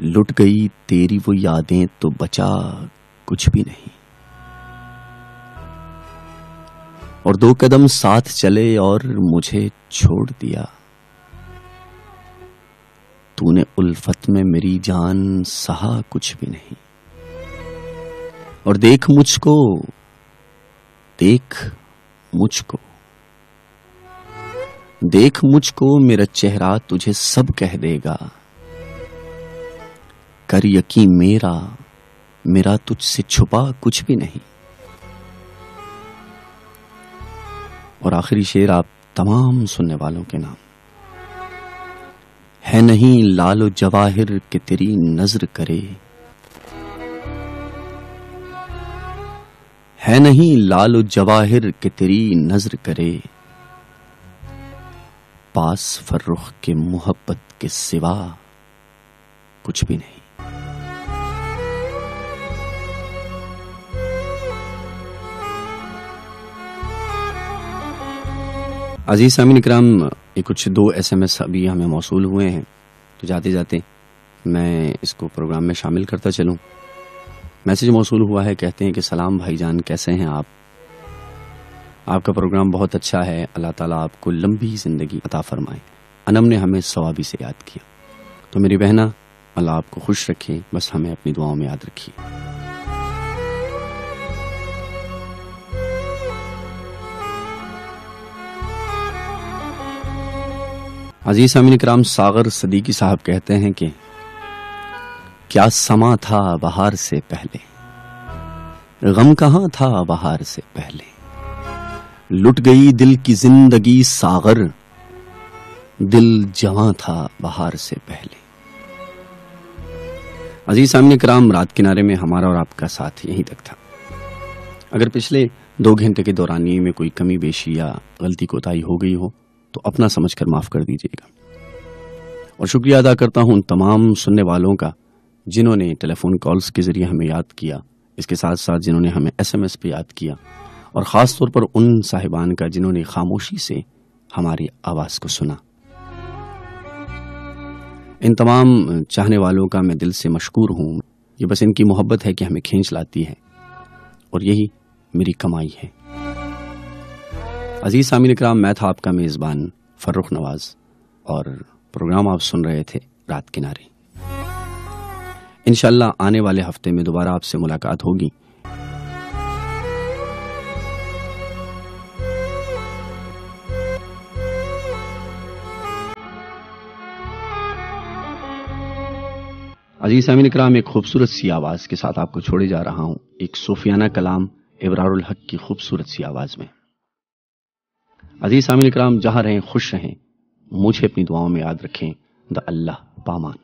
لٹ گئی تیری وہ یادیں تو بچا کچھ بھی نہیں۔ اور دو قدم ساتھ چلے اور مجھے چھوڑ دیا۔ تو نے الفت میں میری جان سہا کچھ بھی نہیں۔ اور دیکھ مجھ کو، دیکھ مجھ کو۔ دیکھ مجھ کو میرا چہرہ تجھے سب کہہ دے گا۔ کر یقین میرا میرا تجھ سے چھپا کچھ بھی نہیں۔ اور آخری شعر آپ تمام سننے والوں کے نام۔ ہے نہیں لال و جواہر کہ تیری نظر کرے۔ ہے نہیں لال و جواہر کہ تیری نظر کرے۔ پاس فرخ کے محبت کے سوا کچھ بھی نہیں۔ عزیز سامعین اکرام، یہ کچھ دو ایس ایم ایس ابھی ہمیں موصول ہوئے ہیں۔ تو جاتے جاتے میں اس کو پروگرام میں شامل کرتا چلوں۔ میسج موصول ہوا ہے، کہتے ہیں کہ سلام بھائی جان، کیسے ہیں آپ؟ آپ کا پروگرام بہت اچھا ہے۔ اللہ تعالیٰ آپ کو لمبی زندگی عطا فرمائے۔ انم نے ہمیں ثوابی سے یاد کیا۔ تو میری بہنا اللہ آپ کو خوش رکھے۔ بس ہمیں اپنی دعاؤں میں یاد رکھیے۔ عزیز امین کرام ساغر صدیقی صاحب کہتے ہیں کہ کیا سما تھا بہار سے پہلے؟ غم کہاں تھا بہار سے پہلے؟ لٹ گئی دل کی زندگی ساغر۔ دل جواں تھا بہار سے پہلے۔ عزیز سامنے کرام، رات کنارے میں ہمارا اور آپ کا ساتھ یہیں تک تھا۔ اگر پچھلے دو گھنٹے کے دورانی میں کوئی کمی، بیشی یا غلطی، کوتاہی ہو گئی ہو، تو اپنا سمجھ کر معاف کر دیجیے گا۔ اور شکریہ ادا کرتا ہوں ان تمام سننے والوں کا جنہوں نے ٹیلی فون کالز کے ذریعے ہمیں یاد کیا، اس کے ساتھ ساتھ جنہوں نے ہمیں ایس ایم ایس پہ یاد کیا۔ اور خاص طور پر ان صاحبان کا جنہوں نے خاموشی سے ہماری آواز کو سنا۔ ان تمام چاہنے والوں کا میں دل سے مشکور ہوں۔ یہ بس ان کی محبت ہے کہ ہمیں کھینچ لاتی ہے۔ اور یہی میری کمائی ہے۔ عزیز سامعین اکرام، میں تھا آپ کا میزبان فرخ نواز اور پروگرام آپ سن رہے تھے رات کنارے انشاءاللہ آنے والے ہفتے میں دوبارہ آپ سے ملاقات ہوگی۔ عزیز سامعین اکرام، ایک خوبصورت سی آواز کے ساتھ آپ کو چھوڑے جا رہا ہوں، ایک صوفیانہ کلام ابرار الحق کی خوبصورت سی آواز میں۔ عزیز سامعین اکرام، جہاں رہیں، خوش رہیں، مجھے اپنی دعاؤں میں یاد رکھیں، دا اللہ پامان